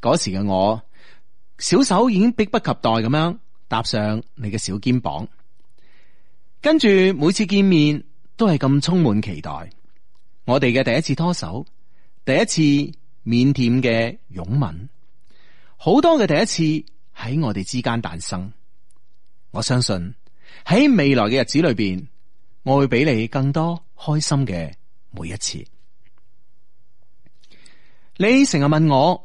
嗰時嘅我，小手已經迫不及待咁樣搭上你嘅小肩膀，跟住每次見面都係咁充滿期待。我哋嘅第一次拖手，第一次腼腆嘅拥吻，好多嘅第一次喺我哋之間誕生。我相信喺未來嘅日子里边，我會俾你更多開心嘅每一次。你成日問我，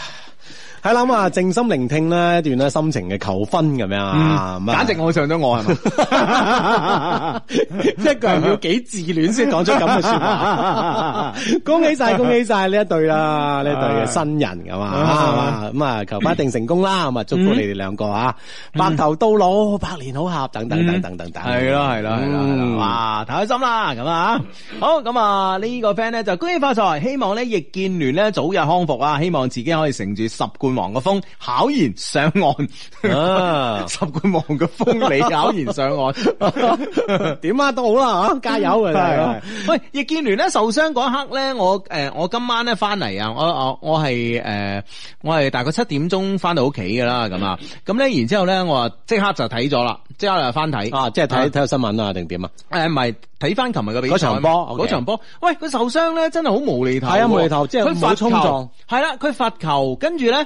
係啦咁啊，靜心聆聽呢一段咧心情嘅求婚咁樣啊，咁啊簡直愛上咗我係嘛？<laughs> 一個人要幾自戀先講出咁嘅說話。<laughs> 恭喜晒，恭喜晒呢一對啦，呢一對嘅新人咁啊，咁啊求婚一定成功啦，咁啊祝福你哋兩個啊，白頭到老，百年好合，等等等等等等。係咯係咯係咯，哇太開心啦咁啊！好咁啊呢個 friend 咧就恭喜發財，希望咧易建聯咧早日康復啊！希望自己可以乘住十冠王嘅風考研上岸。啊，<laughs> 十冠王嘅風你考研上岸。<laughs> 點啊都好啦吓，<laughs> 加油啊！喂，易建聯咧受傷嗰一刻咧，我誒、呃我今晚咧翻嚟啊，我我我係誒我係大概七點鐘翻到屋企噶啦，咁啊，咁咧然之後咧，我啊即刻就睇咗啦，即刻就翻睇。啊，即係睇睇個新聞啊，定點啊？誒唔係睇翻琴日嘅比賽。嗰場波嗰場波，喂佢受傷咧真係好無厘頭喎，係啊無厘頭即係佢罰冇衝撞。球，係啦，佢罰球，跟住咧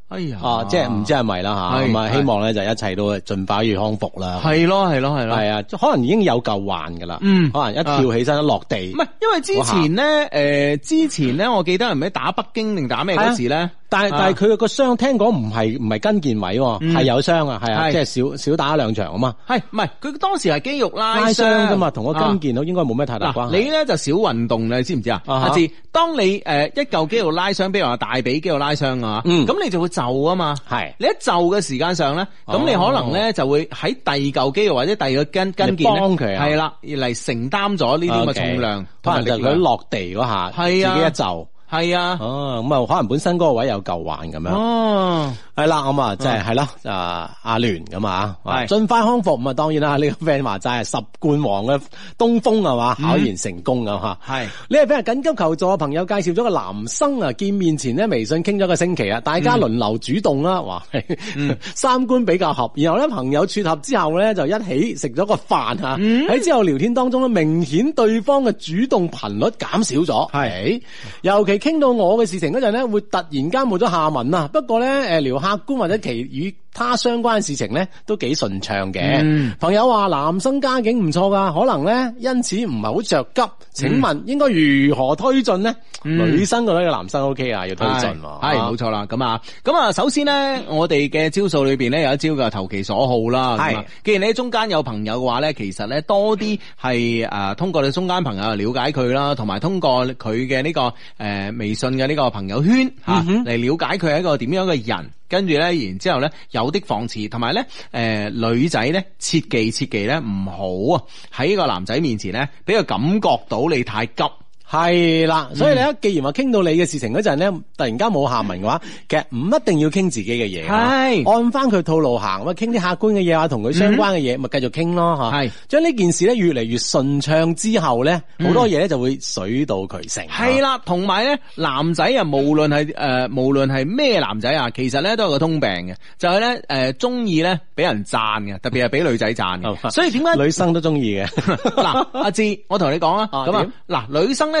哎呀，啊，即係唔知係咪啦吓，咁啊，希望咧就一切都盡快要康復啦。係咯係咯係咯，係啊，可能已經有舊患噶啦，嗯。可能一跳起身一落地唔，係，因為之前咧，誒、之前咧，我記得係咪打北京定打咩嗰時咧？但係啊。但係佢個傷聽講唔係唔係跟腱位喎，嗯。係有傷啊，係啊，即係少少打一兩場啊嘛，係唔係？佢當時係肌肉拉拉傷㗎嘛，同個啊跟腱都應該冇咩太大關，係。你咧就少運動，你知唔知啊？阿志，當你誒一嚿肌肉拉傷，比如話大髀肌肉拉傷啊，嗯。咁你就會就啊嘛。系你一就嘅時間上咧，咁哦。你可能咧就會喺第二嚿肌肉或者第二個根根你腱幫佢啊。係啦，而嚟承擔咗呢啲咁嘅重量，可能就佢落地嗰下，自己一就，係啊，哦，咁啊，可能本身嗰個位有舊患咁樣。哦，係啦，咁啊，即係係啦，啊阿聯咁啊，係盡快康復咁啊，當然啦，呢個 friend 話齋係十冠王嘅東風係嘛，考研成功咁吓。係呢個 friend 緊急求助，朋友介紹咗個男生啊，見面前咧微信傾咗個星期啊，大家輪流主動啦，哇，<laughs> 三觀比較合，然後咧朋友撮合之後咧就一起食咗個飯啊，喺之後聊天當中咧明顯對方嘅主動頻率減少咗，係，尤其傾到我嘅事情嗰陣咧，會突然間冇咗下文啊。不過咧，誒聊客觀或者其與他相關事情咧，都幾順暢嘅。嗯朋友話男生家境唔錯噶，可能咧因此唔係好着急。請問應該如何推進呢？女生覺得個男生 O K 啊，要推進喎。係冇錯啦。咁啊，咁啊，首先咧，我哋嘅招數裏邊咧有一招嘅投其所好啦。咁啊係既然你中間有朋友嘅話咧，其實咧多啲係誒通過你中間朋友嚟了解佢啦，同埋通過佢嘅呢個誒、呃微信嘅呢個朋友圈吓嚟、了解佢係一個點樣嘅人。跟住咧，然之後咧有有的放矢，同埋咧诶女仔咧切记切记咧唔好啊喺个男仔面前咧俾佢感觉到你太急。係啦，所以咧，既然話傾到你嘅事情嗰陣咧，突然間冇下文嘅話，其實唔一定要傾自己嘅嘢，係按翻佢套路行，咁啊傾啲客觀嘅嘢啊，同佢相關嘅嘢，咪繼續傾咯吓。係將呢件事咧越嚟越順暢之後咧，好多嘢咧就會水到渠成。係啦，同埋咧，男仔啊，無論係誒，無論係咩男仔啊，其實咧都有個通病嘅，就係咧誒，中意咧俾人讚嘅，特別係俾女仔讚嘅。所以點解女生都中意嘅？<laughs> 嗱，阿志，我同你講啊，啊咁啊，嗱，女生咧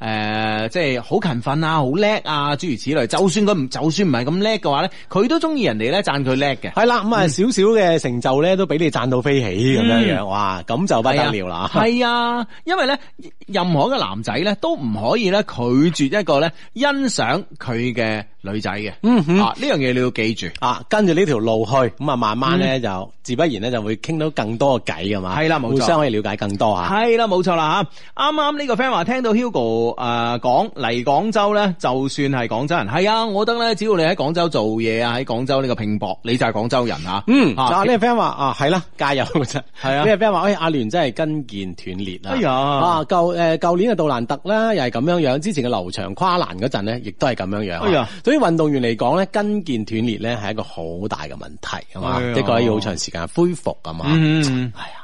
誒即係好勤奮啊，好叻啊，諸如此類。就算佢唔就算唔係咁叻嘅話咧，佢都中意人哋咧讚佢叻嘅。係啦，咁啊少少嘅成就咧，都俾你讚到飛起咁樣樣，哇！咁就不得了啦。係啊，因為咧，任何嘅男仔咧都唔可以咧拒絕一個咧欣賞佢嘅女仔嘅。嗯哼啊，呢樣嘢你要記住。啊，跟住呢條路去，咁啊慢慢咧就自不然咧就會傾到更多嘅偈噶嘛。係啦冇錯互相可以了解更多吓。係啦，冇錯啦吓。啱啱呢個 friend 話聽到 Hugo 誒講嚟廣州咧，就算係廣州人，係啊，我覺得咧，只要你喺廣州做嘢啊，喺廣州呢個拼搏，你就係廣州人啊。嗯，啊啊呢個 friend 話啊係啦，加油啫。係啊呢個 friend 話，哎阿聯真係跟腱斷裂啊。哎呀啊舊誒舊年嘅杜蘭特啦，又係咁樣樣。之前嘅劉翔跨欄嗰陣咧，亦都係咁樣樣。哎呀，對於運動員嚟講咧，跟腱斷裂咧係一個好大嘅問題，係嘛？哎呀的確要好長時間恢復啊嘛。嗯係啊。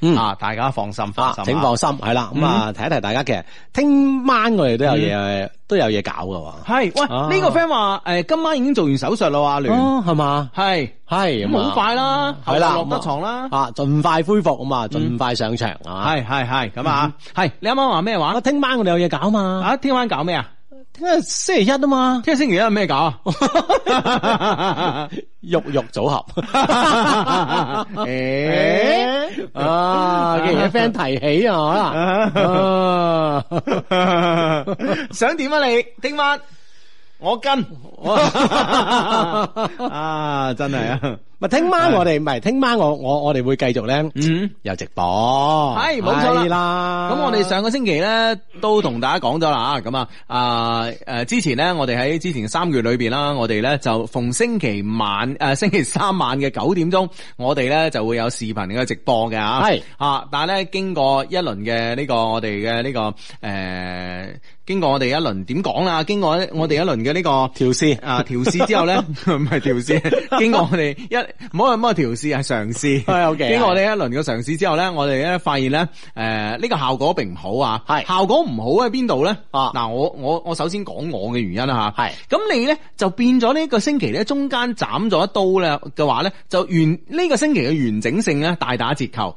嗯啊，大家放心放啊心，，請放心，係啦，咁啊提一提大家，其實聽晚我哋都有嘢，都有嘢搞噶喎。係喂，啊呢、個 friend 話誒今晚已經做完手術啦，阿聯哦，係嘛？係係咁好快啦，後日係啦，落得床啦，啊，盡快恢復啊嘛，盡快上場啊。係係係咁啊，係你啱啱話咩話啊，？聽晚我哋有嘢搞嘛？啊，聽晚搞咩啊？聽日星期一啊嘛，聽日星期一有咩搞啊？<laughs> 肉肉組合。<laughs> 誒啊，既然有 friend 提起啊，啊。想點啊你？聽晚。我跟，<laughs> <laughs> 啊真係啊，咪聽晚我哋唔係聽晚我我我哋會繼續咧，嗯。有直播，係冇錯啦。咁我哋上個星期咧都同大家講咗啦，咁啊啊誒之前咧，我哋喺之前三月裏邊啦，我哋咧就逢星期晚 <laughs> 誒、呃星期三晚嘅九點鐘，我哋咧就會有視頻嘅直播嘅嚇，係啊，但係咧經過一輪嘅呢個我哋嘅呢個誒、呃，經過我哋一輪點講啦，經過我哋一輪嘅呢個。調試啊，調試之後咧，<laughs> 唔係調試，<laughs> 經過我哋一唔好話乜調試，係嘗試。係，OK，經過我哋一轮嘅尝试之后咧，我哋咧发现咧，诶、呢、个效果并唔好啊。系效果唔好喺边度咧？啊嗱，我我我首先讲我嘅原因啦吓。系咁你咧就变咗呢个星期咧，中间斩咗一刀咧嘅话咧，就完呢、个星期嘅完整性咧大打折扣。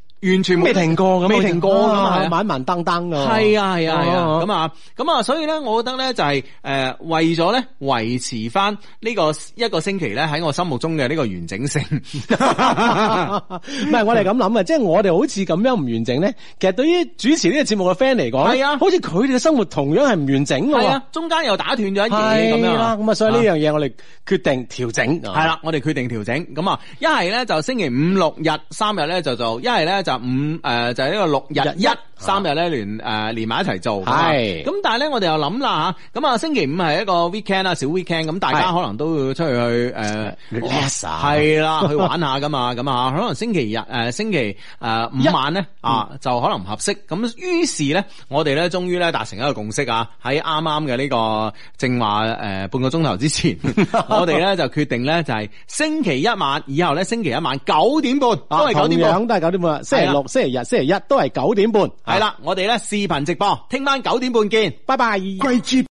完全冇未停過咁，未停過咁啊係啊。晚晚登登噶，係啊係啊係啊，哦咁啊咁啊，所以咧，我覺得咧就係、誒、為咗咧維持翻呢個一個星期咧喺我心目中嘅呢個完整性，<laughs> 唔係我哋咁諗啊，即係我哋好似咁樣唔完整咧。其實對於主持呢個節目嘅 friend 嚟講，係啊。好似佢哋嘅生活同樣係唔完整嘅喎。係啊，中間又打斷咗一嘢咁樣係啦，啊咁啊，所以呢樣嘢我哋決定調整。系啦，我哋決定調整，咁啊，一係咧就星期五六日三日咧就做，一係咧就五誒、呃就係、呢個六日一。三日咧連誒連埋一齊做，係。咁但係咧我哋又諗啦吓，咁啊星期五係一個 weekend 啦小 weekend，咁大家可能都要出去去誒 Relax 啊。係啦，去玩下噶嘛，<laughs> 咁啊可能星期日誒、呃星期誒五晚咧啊就可能唔合適，咁於是咧我哋咧終於咧達成一個共識啊，喺啱啱嘅呢個正話誒半個鐘頭之前，<laughs> 我哋咧就決定咧就係星期一晚以後咧星期一晚九點半都係九點半。都係九點半。星期六、星期日、星期一都系九點半。係啦，我哋咧視頻直播，聽晚九點半見。拜拜。